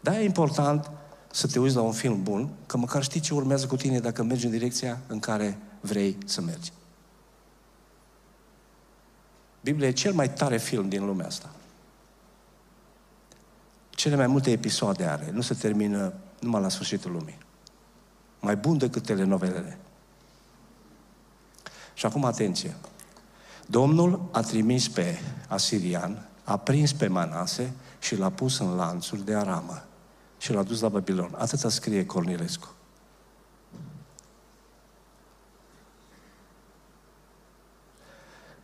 Dar e important să te uiți la un film bun, că măcar știi ce urmează cu tine dacă mergi în direcția în care vrei să mergi. Biblia e cel mai tare film din lumea asta. Cele mai multe episoade are. Nu se termină numai la sfârșitul lumii. Mai bun decât telenovelele. Și acum atenție. Domnul a trimis pe asirian, a prins pe Manase și l-a pus în lanțuri de aramă și l-a dus la Babilon. Atâta scrie Cornilescu.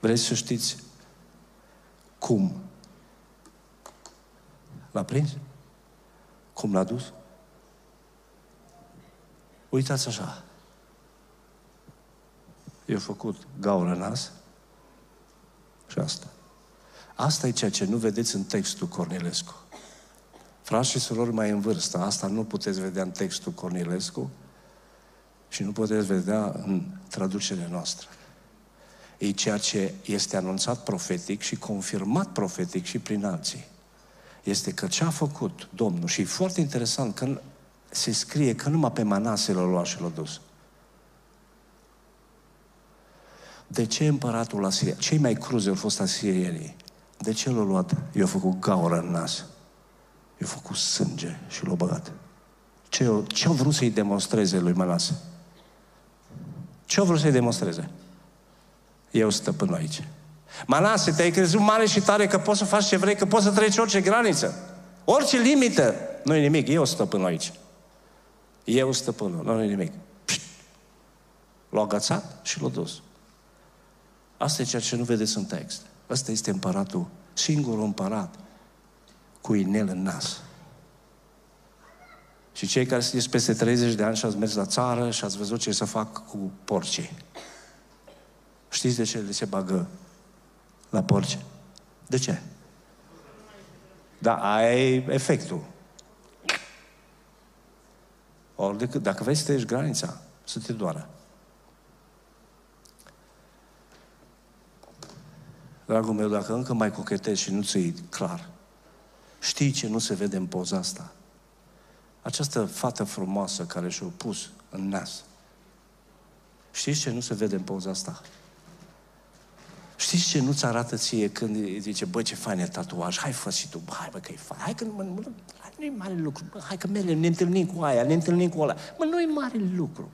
Vreți să știți cum l-a prins? Cum l-a dus? Uitați așa. Eu făcut gaură nas și asta. Asta e ceea ce nu vedeți în textul Cornilescu. Frați și surori mai în vârstă, asta nu puteți vedea în textul Cornilescu și nu puteți vedea în traducerea noastră. E ceea ce este anunțat profetic și confirmat profetic și prin alții. este că ce a făcut Domnul, și e foarte interesant că se scrie că numai pe Manase l-a luat și l-a dus. De ce împăratul Asiria, cei mai cruzi au fost asirienii, de ce l-a luat? I-a făcut gaură în nas. I-a făcut sânge și l-a băgat. Ce, ce a vrut să-i demonstreze lui Manase? Ce a vrut să-i demonstreze? Eu stăpân aici. Manase, te-ai crezut mare și tare că poți să faci ce vrei, că poți să treci orice graniță. Orice limită. nu e nimic, eu stăpân aici. Eu stăpânul, nu e nimic. L-a agățat și l-a dus. Asta e ceea ce nu vedeți în text. Ăsta este împăratul, singurul împărat cu inel în nas. Și cei care sunteți peste 30 de ani și ați mers la țară și ați văzut ce să fac cu porcii. Știți de ce le se bagă la porci? De ce? Da, ai efectul. Ori decât, dacă vrei să treci granița, să te doară. Dragul meu, dacă încă mai cochetezi și nu ți clar, știi ce nu se vede în poza asta? Această fată frumoasă care și-a pus în nas. Știți ce nu se vede în poza asta? Știți ce nu-ți arată ție când îi zice, bă, ce fain e tatuaj, hai fă și tu, bă, hai bă că e fain, hai că mă, mă, nu e mare lucru, bă, hai că mergem, ne întâlnim cu aia, ne întâlnim cu ăla. Mă, nu e mare lucru.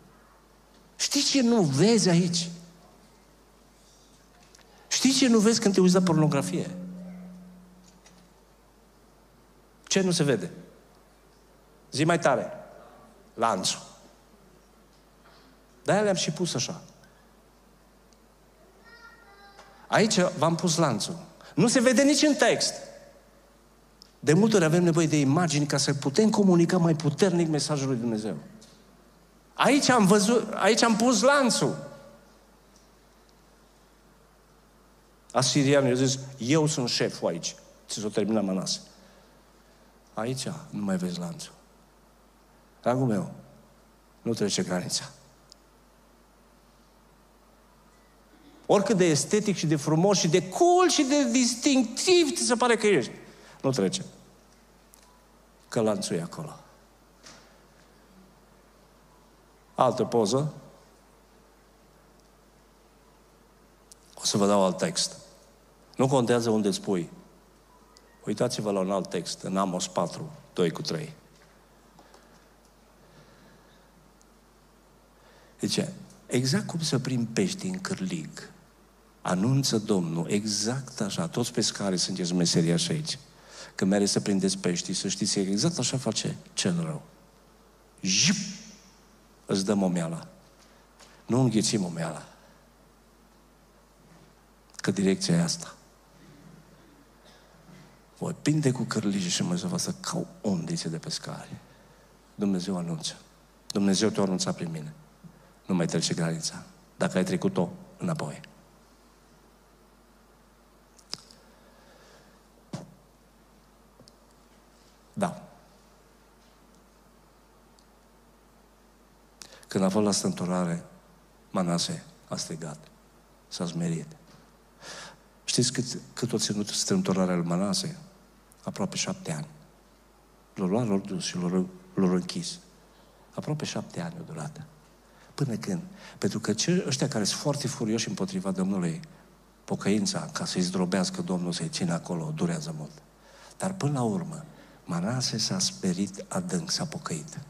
Știți ce nu vezi aici? Știi ce nu vezi când te uiți la pornografie? Ce nu se vede? Zi mai tare. Lanțul. De-aia le-am și pus așa. Aici v-am pus lanțul. Nu se vede nici în text. De multe ori avem nevoie de imagini ca să putem comunica mai puternic mesajul lui Dumnezeu. Aici am văzut, aici am pus lanțul. Asirianul i-a zis, eu sunt șeful aici. Ți s-o terminat Manase. Aici nu mai vezi lanțul. Dragul meu, nu trece granița. Oricât de estetic și de frumos și de cool și de distinctiv ți se pare că ești. Nu trece. Că lanțul e acolo. Altă poză. O să vă dau alt text. Nu contează unde spui. Uitați-vă la un alt text, în Amos 4, 2 cu 3. Zice, exact cum să prind pești în cârlig, anunță Domnul, exact așa, toți pescarii sunteți meseriași aici. Când mere să prindeți pești, să știți că exact așa face cel rău. Jip! Îți dă momeala. Nu înghiți momeala. Că direcția e asta. Voi prinde cu cărlige și Dumnezeu va să ca undițe de pescari. Dumnezeu anunță. Dumnezeu te-a anunțat prin mine. Nu mai trece granița. Dacă ai trecut-o, înapoi. Da. Când a fost la stânturare, Manase a strigat. S-a smerit. Știți cât, cât o ținut strâmtorarea lui Manase? Aproape șapte ani. L-au luat, l-au dus și l-au, l-au închis. Aproape șapte ani o durată. Până când? Pentru că cei ăștia care sunt foarte furioși împotriva Domnului, pocăința, ca să-i zdrobească Domnul, să-i țină acolo, durează mult. Dar până la urmă, Manase s-a sperit adânc, s-a pocăit.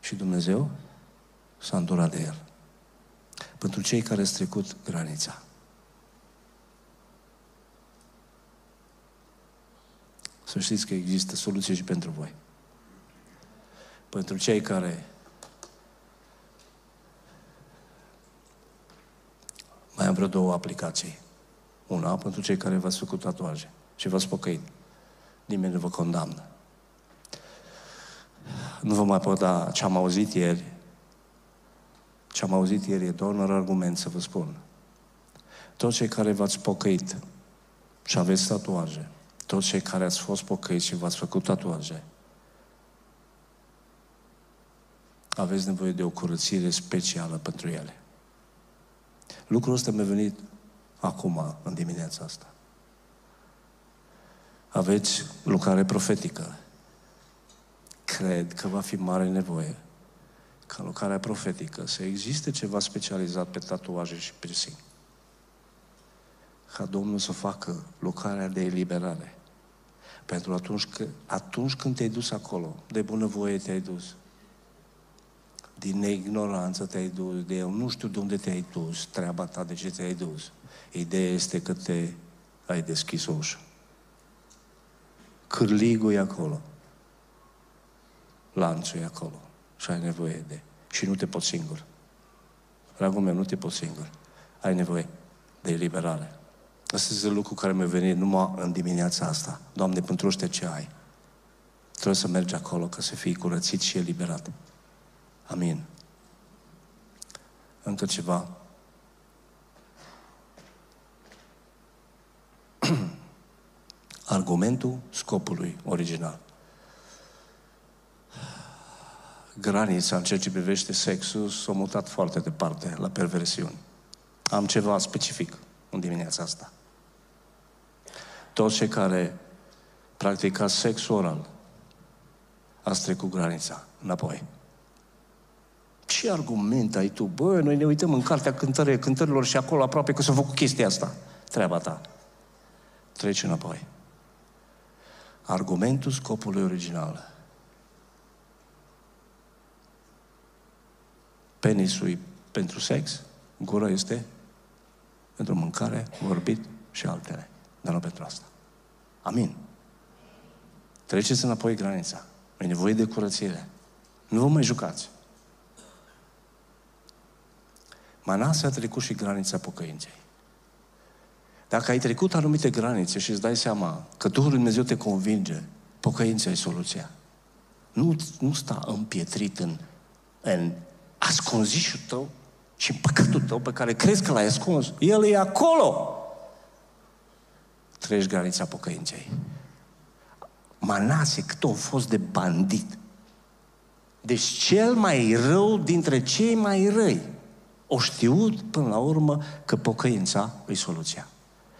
Și Dumnezeu s-a îndurat de el. Pentru cei care au trecut granița. Să știți că există soluție și pentru voi. Pentru cei care mai am vreo două aplicații. Una pentru cei care v-ați făcut tatuaje și v-ați pocăit. Nimeni nu vă condamnă. Nu vă mai pot da ce am auzit ieri. Ce am auzit ieri e doar un argument să vă spun. Toți cei care v-ați pocăit și aveți tatuaje, toți cei care ați fost pocăiți și v-ați făcut tatuaje, aveți nevoie de o curățire specială pentru ele. Lucrul ăsta mi-a venit acum, în dimineața asta. aveți lucrare profetică. Cred că va fi mare nevoie ca lucrarea profetică să existe ceva specializat pe tatuaje și piercing. Ca Domnul să facă lucrarea de eliberare. Pentru atunci, că, atunci când te-ai dus acolo, de bunăvoie te-ai dus, din ignoranță te-ai dus, de eu nu știu de unde te-ai dus, treaba ta de ce te-ai dus. Ideea este că te ai deschis o ușă. Cârligul e acolo. Lanțul e acolo. Și ai nevoie de... Și nu te poți singur. Dragul meu, nu te poți singur. Ai nevoie de eliberare. Asta este lucru care mi-a venit numai în dimineața asta. Doamne, pentru ce ai. Trebuie să mergi acolo ca să fii curățit și eliberat. Amin. Încă ceva. [clears throat] Argumentul scopului original. Granița în ceea ce privește sexul s-a mutat foarte departe la perversiuni. Am ceva specific în dimineața asta. Toți cei care practicați sex oral ați trecut granița înapoi. Ce argument ai tu? Bă, noi ne uităm în cartea cântării, cântărilor și acolo aproape că s-a făcut chestia asta. Treaba ta. Treci înapoi. Argumentul scopului original. Penisul pentru sex, gura este pentru mâncare, vorbit și altele. Dar nu pentru asta. Amin. Treceți înapoi granița. E nevoie de curățire. Nu vă mai jucați. Manase a trecut și granița pocăinței. Dacă ai trecut anumite granițe și îți dai seama că Duhul Dumnezeu te convinge, pocăința e soluția. Nu, nu sta împietrit în, în ascunzișul tău și în păcatul tău pe care crezi că l-ai ascuns. El e acolo. Treci granița pocăinței. Manase, cât a fost de bandit. Deci cel mai rău dintre cei mai răi o știut până la urmă că pocăința e soluția.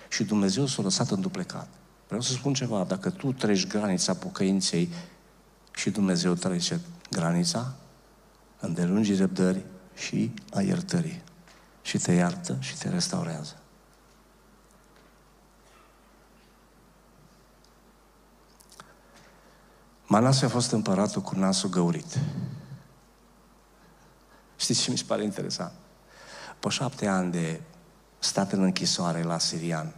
Și Dumnezeu s-a lăsat în duplecat. Vreau să spun ceva, dacă tu treci granița pocăinței și Dumnezeu trece granița îndelungii răbdări și a iertării. Și te iartă și te restaurează. Manase a fost împăratul cu nasul găurit. Știți ce mi se pare interesant? Pe șapte ani de stat în închisoare la Sirian,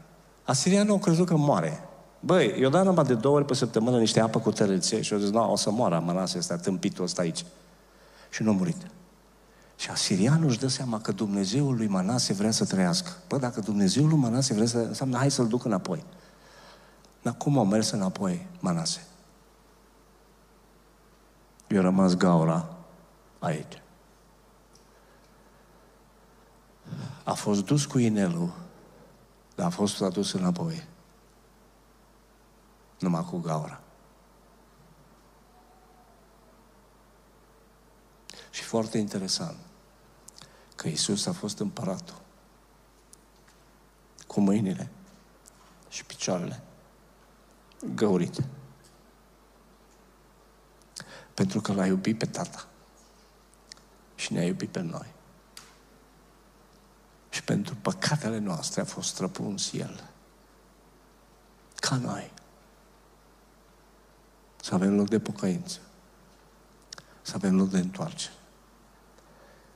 Asirianul au crezut că moare. Băi, eu dat numai de două ori pe săptămână niște apă cu tărâțe și eu zis, nu, o să moară Manase ăsta, tâmpitul ăsta aici. Și nu a murit. Și asirianul își dă seama că Dumnezeul lui Manase vrea să trăiască. Bă, dacă Dumnezeul lui Manase vrea să... înseamnă, hai să-l duc înapoi. Dar cum a mers înapoi Manase? Eu rămas gaura aici. A fost dus cu inelul, dar a fost adus înapoi. Numai cu gaura. Și foarte interesant că Isus a fost împăratul cu mâinile și picioarele găurite. Pentru că l-a iubit pe tata și ne-a iubit pe noi. Și pentru păcatele noastre a fost străpuns El. Ca noi. Să avem loc de pocăință. Să avem loc de întoarcere.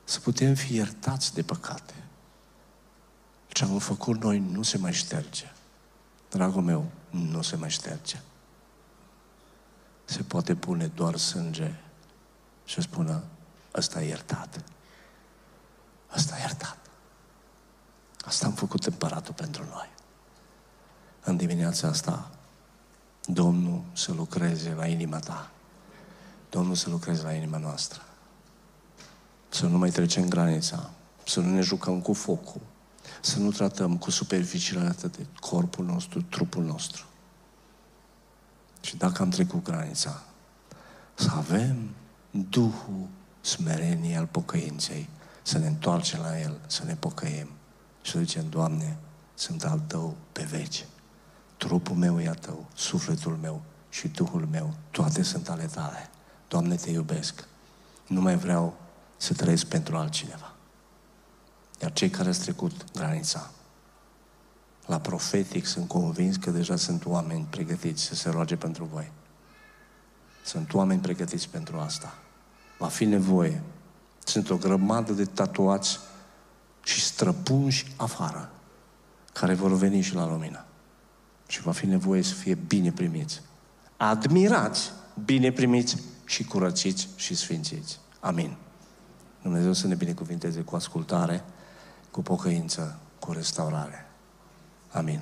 Să putem fi iertați de păcate. Ce am făcut noi nu se mai șterge. Dragul meu, nu se mai șterge se poate pune doar sânge și spună, ăsta e iertat. Ăsta e iertat. Asta am făcut împăratul pentru noi. În dimineața asta, Domnul să lucreze la inima ta. Domnul să lucreze la inima noastră. Să nu mai trecem granița. Să nu ne jucăm cu focul. Să nu tratăm cu superficialitate de corpul nostru, trupul nostru. Și dacă am trecut granița, să avem Duhul smereniei al pocăinței, să ne întoarcem la El, să ne pocăim și să zicem, Doamne, sunt al Tău pe veci. trupul meu e a tău, sufletul meu și Duhul meu, toate sunt ale tale. Doamne, te iubesc. Nu mai vreau să trăiesc pentru altcineva. Iar cei care au trecut granița, la profetic sunt convins că deja sunt oameni pregătiți să se roage pentru voi. Sunt oameni pregătiți pentru asta. Va fi nevoie. Sunt o grămadă de tatuați și străpunși afară, care vor veni și la lumină. Și va fi nevoie să fie bine primiți. Admirați, bine primiți și curățiți și sfințiți. Amin. Dumnezeu să ne binecuvinteze cu ascultare, cu pocăință, cu restaurare. Amin.